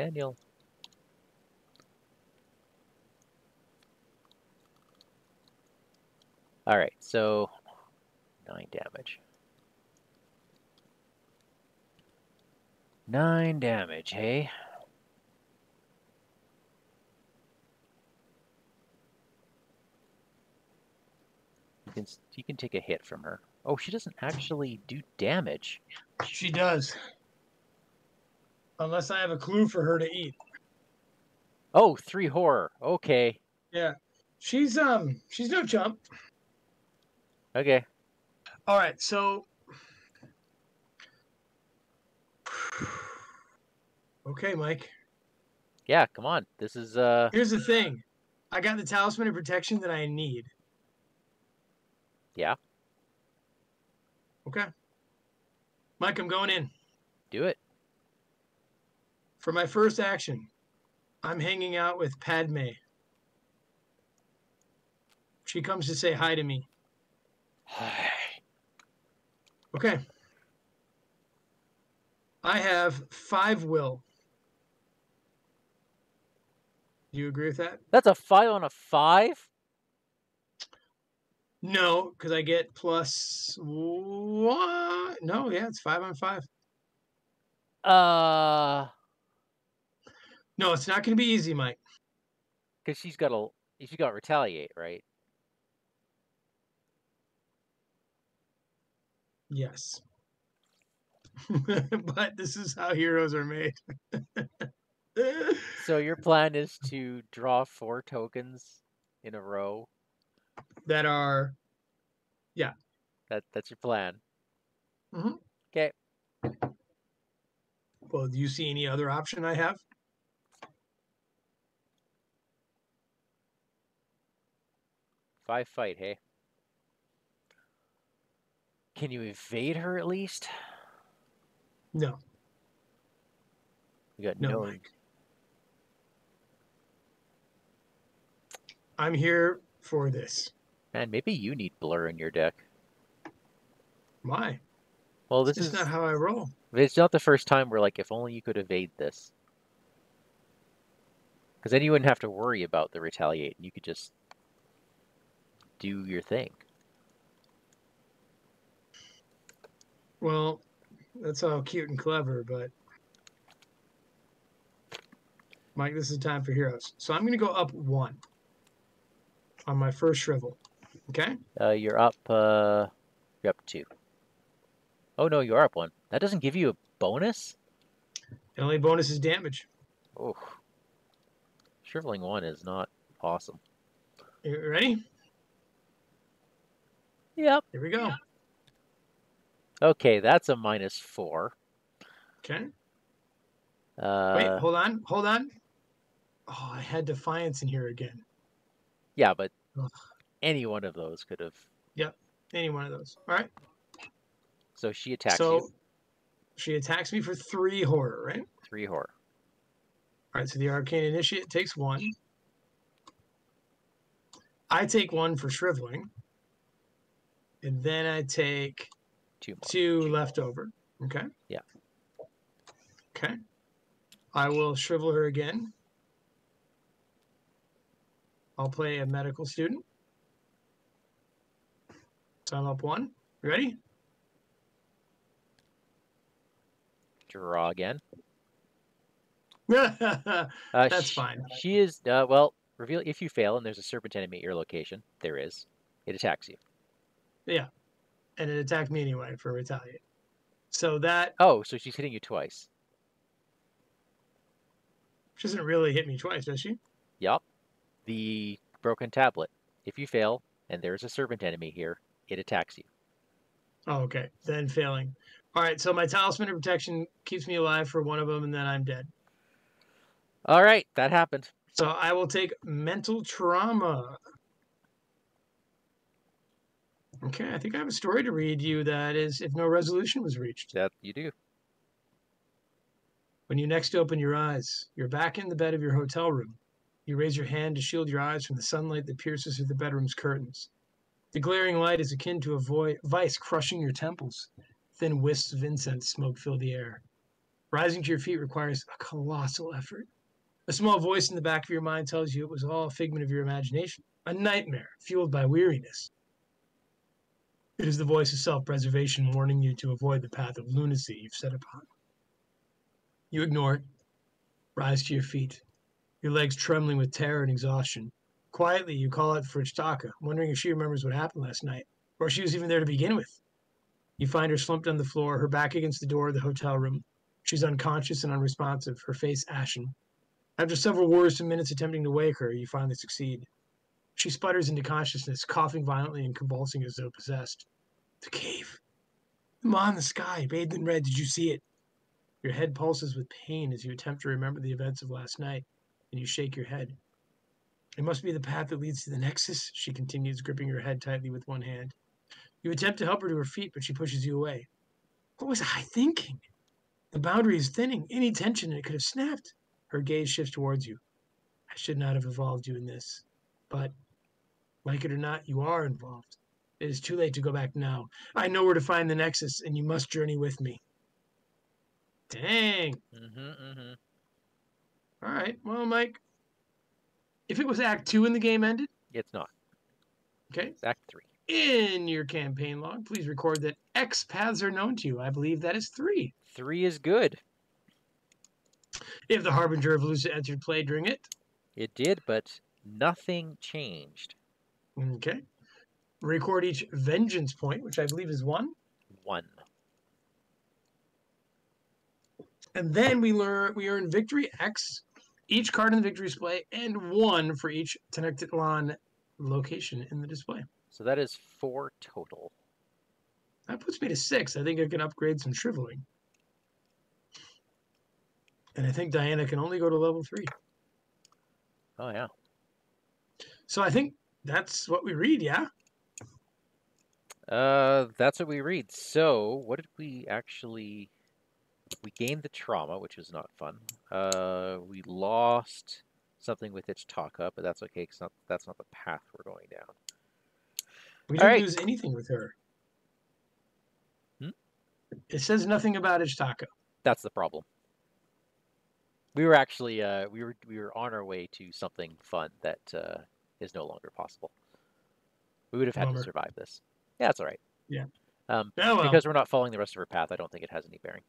Daniel. All right, so nine damage. Nine damage, hey? You can you can take a hit from her. Oh, she doesn't actually do damage. She does. Unless I have a clue for her to eat. Oh, three horror. Okay, Yeah. She's um she's no chump. okay. All right, so Okay, Mike. Yeah, come on. This is uh Here's the thing. I got the talisman of protection that I need. Yeah. Okay. Mike, I'm going in. do it. For my first action, I'm hanging out with Padma. She comes to say hi to me. Hi. Okay. I have five will. Do you agree with that? That's a five on a five. No, because I get plus one. No, yeah, it's five on five. Uh, No, it's not going to be easy, Mike. because she's got to she's got retaliate, right? Yes. but this is how heroes are made. So your plan is to draw four tokens in a row. that are yeah That that's your plan. Mhm. Okay. well, do you see any other option I have? Five fight, hey. Can you evade her at least? No, You got no, no. Mike. I'm here for this. Man, maybe you need blur in your deck. Why? Well, this This is is not how I roll. it's not the first time we're like, if only you could evade this. Because then you wouldn't have to worry about the retaliate, and you could just do your thing. Well, that's all cute and clever, but Mike, this is time for heroes. So I'm going to go up one on my first shrivel. Okay. Uh, you're up. Uh, you're up two. Oh no, you are up one. That doesn't give you a bonus. The only bonus is damage. Oh, shriveling one is not awesome. You ready? Yep. Here we go. Okay, that's a minus four. Okay. Uh, Wait, hold on, hold on. Oh, I had defiance in here again. yeah, but Ugh. any one of those could have. Yep, any one of those. All right. So she attacks so you. she attacks me for three horror, right? Three horror. All right. So the arcane initiate takes one. I take one for shriveling, and then I take Two more. two left over. Okay. Yeah. Okay. I will shrivel her again. I'll play a medical student. So I'm up one. You ready? Draw again. That's Uh, sh- fine. She is. Uh, well, reveal if you fail and there's a serpent enemy at your location. There is. It attacks you. Yeah, and it attacked me anyway for retaliate. So that Oh, so she's hitting you twice. she doesn't really hit me twice, does she? Yup. The broken tablet. If you fail and there's a serpent enemy here, it attacks you. Oh, okay. Then failing. All right. So my talisman of protection keeps me alive for one of them, and then I'm dead. All right, that happened. So I will take mental trauma. Okay, I think I have a story to read you that is if no resolution was reached. That you do. When you next open your eyes, you're back in the bed of your hotel room. You raise your hand to shield your eyes from the sunlight that pierces through the bedroom's curtains. The glaring light is akin to a vo- vice crushing your temples. Thin wisps of incense smoke fill the air. Rising to your feet requires a colossal effort. A small voice in the back of your mind tells you it was all a figment of your imagination, a nightmare fueled by weariness. It is the voice of self preservation warning you to avoid the path of lunacy you've set upon. You ignore it, rise to your feet, your legs trembling with terror and exhaustion. Quietly, you call out for Ichtaca, wondering if she remembers what happened last night, or if she was even there to begin with. You find her slumped on the floor, her back against the door of the hotel room. She's unconscious and unresponsive, her face ashen. After several worrisome minutes attempting to wake her, you finally succeed. She sputters into consciousness, coughing violently and convulsing as though possessed. The cave. The in the sky, bathed in red. Did you see it? Your head pulses with pain as you attempt to remember the events of last night, and you shake your head. It must be the path that leads to the Nexus, she continues, gripping her head tightly with one hand. You attempt to help her to her feet, but she pushes you away. What was I thinking? The boundary is thinning. Any tension and it could have snapped. Her gaze shifts towards you. I should not have involved you in this. But, like it or not, you are involved. It is too late to go back now. I know where to find the Nexus, and you must journey with me. Dang. Mm-hmm, mm-hmm. All right. Well, Mike, if it was Act Two and the game ended, It's not. okay, It's Act three. in your campaign log, please record that X paths are known to you. I believe that is three. Three is good. If the Harbinger of Valusia entered play during it, It did, but nothing changed. Okay, record each vengeance point, which I believe is one, One. and then we learn we earn victory X, each card in the victory display, and one for each Tenochtitlan location in the display. So that is four total. That puts me to six. I think I can upgrade some shriveling. And I think Diana can only go to level three. Oh yeah. So I think that's what we read, yeah? Uh, that's what we read. So, what did we actually? We gained the trauma, which is not fun. Uh, we lost something with its Ichtaca, but that's okay because not, that's not the path we're going down. We didn't right. lose anything with her. Hmm? It says nothing about Ichtaca. That's the problem. We were actually uh, we were we were on our way to something fun that uh, is no longer possible. We would have had to survive this. Yeah, it's all right. Yeah. Um, Oh, well. because we're not following the rest of her path, I don't think it has any bearing.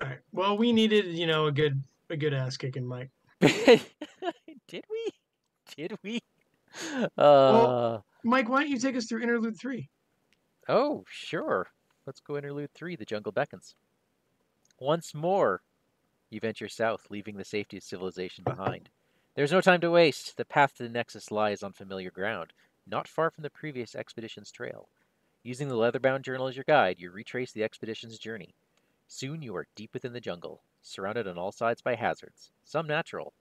All right. Well, we needed, you know, a good a good ass kicking, Mike. Did we? Did we? Uh, Mike, why don't you take us through interlude three? oh, sure. Let's go interlude three. The jungle beckons. Once more, you venture south, leaving the safety of civilization behind. There's no time to waste. The path to the Nexus lies on familiar ground, not far from the previous expedition's trail. Using the leather-bound journal as your guide, you retrace the expedition's journey. Soon you are deep within the jungle, surrounded on all sides by hazards, some natural,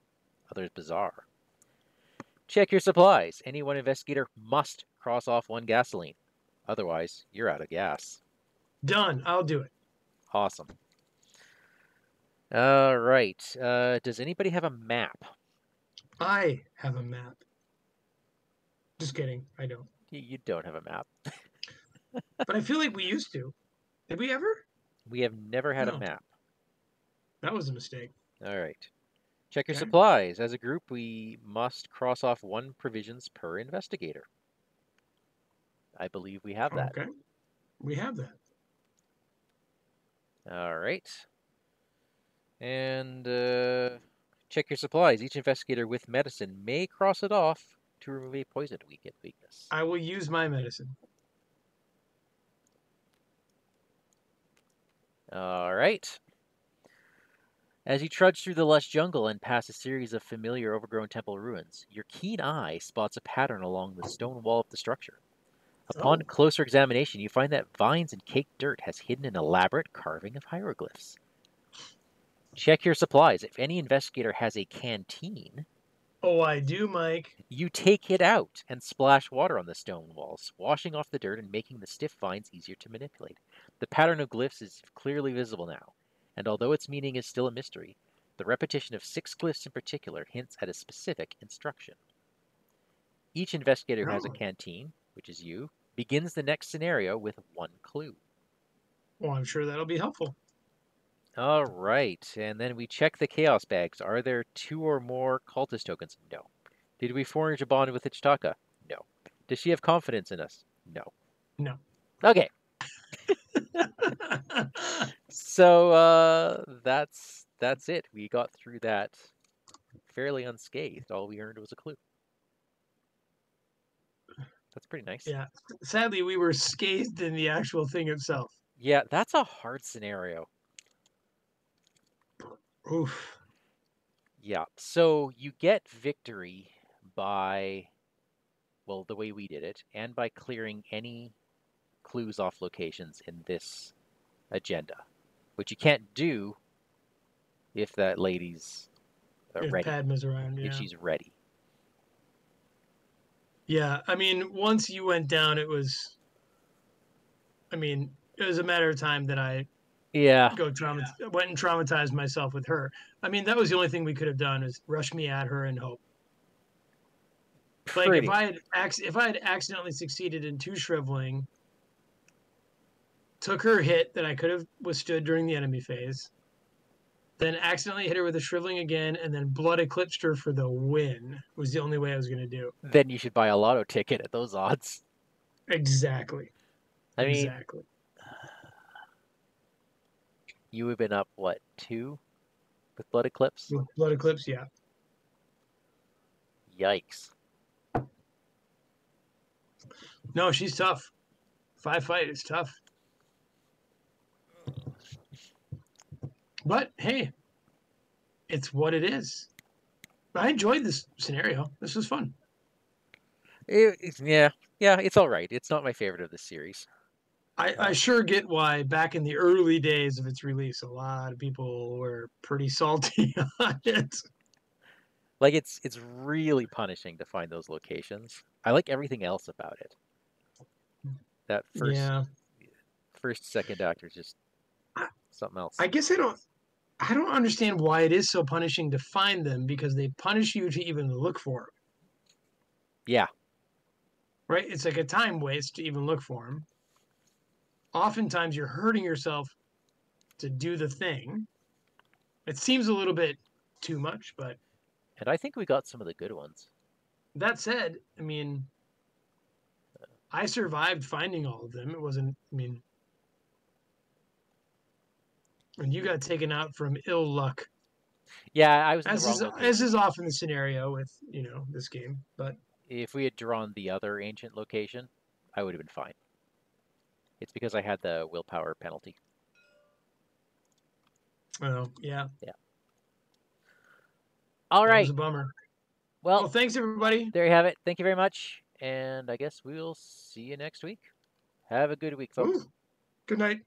others bizarre. Check your supplies. Any one investigator must cross off one gasoline. Otherwise, you're out of gas. Done. I'll do it. Awesome. All right. Uh, does anybody have a map? I have a map. Just kidding. I don't. You don't have a map. But I feel like we used to. Did we ever? We have never had No. a map. That was a mistake. All right. Check your Okay. supplies. As a group, we must cross off one provisions per investigator. I believe we have that. Okay. We have that. All right. And uh, check your supplies. Each investigator with medicine may cross it off to remove a poison weak- weakness. I will use my medicine. All right. As you trudge through the lush jungle and pass a series of familiar overgrown temple ruins, your keen eye spots a pattern along the stone wall of the structure. Upon Oh. closer examination, you find that vines and caked dirt has hidden an elaborate carving of hieroglyphs. Check your supplies. If any investigator has a canteen, Oh, I do, Mike. you take it out and splash water on the stone walls, washing off the dirt and making the stiff vines easier to manipulate. The pattern of glyphs is clearly visible now, and although its meaning is still a mystery, the repetition of six glyphs in particular hints at a specific instruction. Each investigator who has a Oh. canteen, which is you, begins the next scenario with one clue. Well, I'm sure that'll be helpful. All right, and then we check the chaos bags. Are there two or more cultist tokens? No. Did we forge a bond with Ichtaca? No. Does she have confidence in us? No. No. Okay, so uh, that's that's it. We got through that fairly unscathed. All we earned was a clue. That's pretty nice. yeah. Sadly, we were scathed in the actual thing itself. Yeah, that's a hard scenario. Oof. Yeah. So you get victory by, well, the way we did it, and by clearing any clues off locations in this agenda, which you can't do if that lady's uh, If ready. Padma's around, yeah. If she's ready. Yeah, I mean, once you went down, it was. I mean, it was a matter of time that I Yeah. go trauma went and traumatized myself with her. I mean, that was the only thing we could have done is rush me at her and hope. Like if I had if I had accidentally succeeded in two shriveling, took her hit that I could have withstood during the enemy phase, then accidentally hit her with a shriveling again, and then blood eclipsed her for the win. Was the only way I was going to do. Then you should buy a lotto ticket at those odds. Exactly. I mean, exactly. You have been up what two with blood eclipse? With blood eclipse, yeah. Yikes! No, she's tough. Five fight is tough. But hey, it's what it is. I enjoyed this scenario. This was fun. It, it's- yeah, yeah, it's all right. It's not my favorite of the series. I, I sure get why back in the early days of its release, a lot of people were pretty salty on it. Like it's it's really punishing to find those locations. I like everything else about it. That first yeah, first second act is just I- something else. I guess I don't. I don't understand why it is so punishing to find them because they punish you to even look for them. Yeah. Right? It's like a time waste to even look for them. Oftentimes you're hurting yourself to do the thing. It seems a little bit too much, but and I think we got some of the good ones. that said, I mean, I survived finding all of them. It wasn't, I mean, and you got taken out from ill luck, Yeah, I was as is, as is often the scenario with, you know, this game. But If we had drawn the other ancient location, I would have been fine. It's because I had the willpower penalty. oh, yeah, All that right. was a bummer. Well, Well, thanks, everybody. there you have it. Thank you very much. And I guess we'll see you next week. Have a good week, folks. Ooh, good night.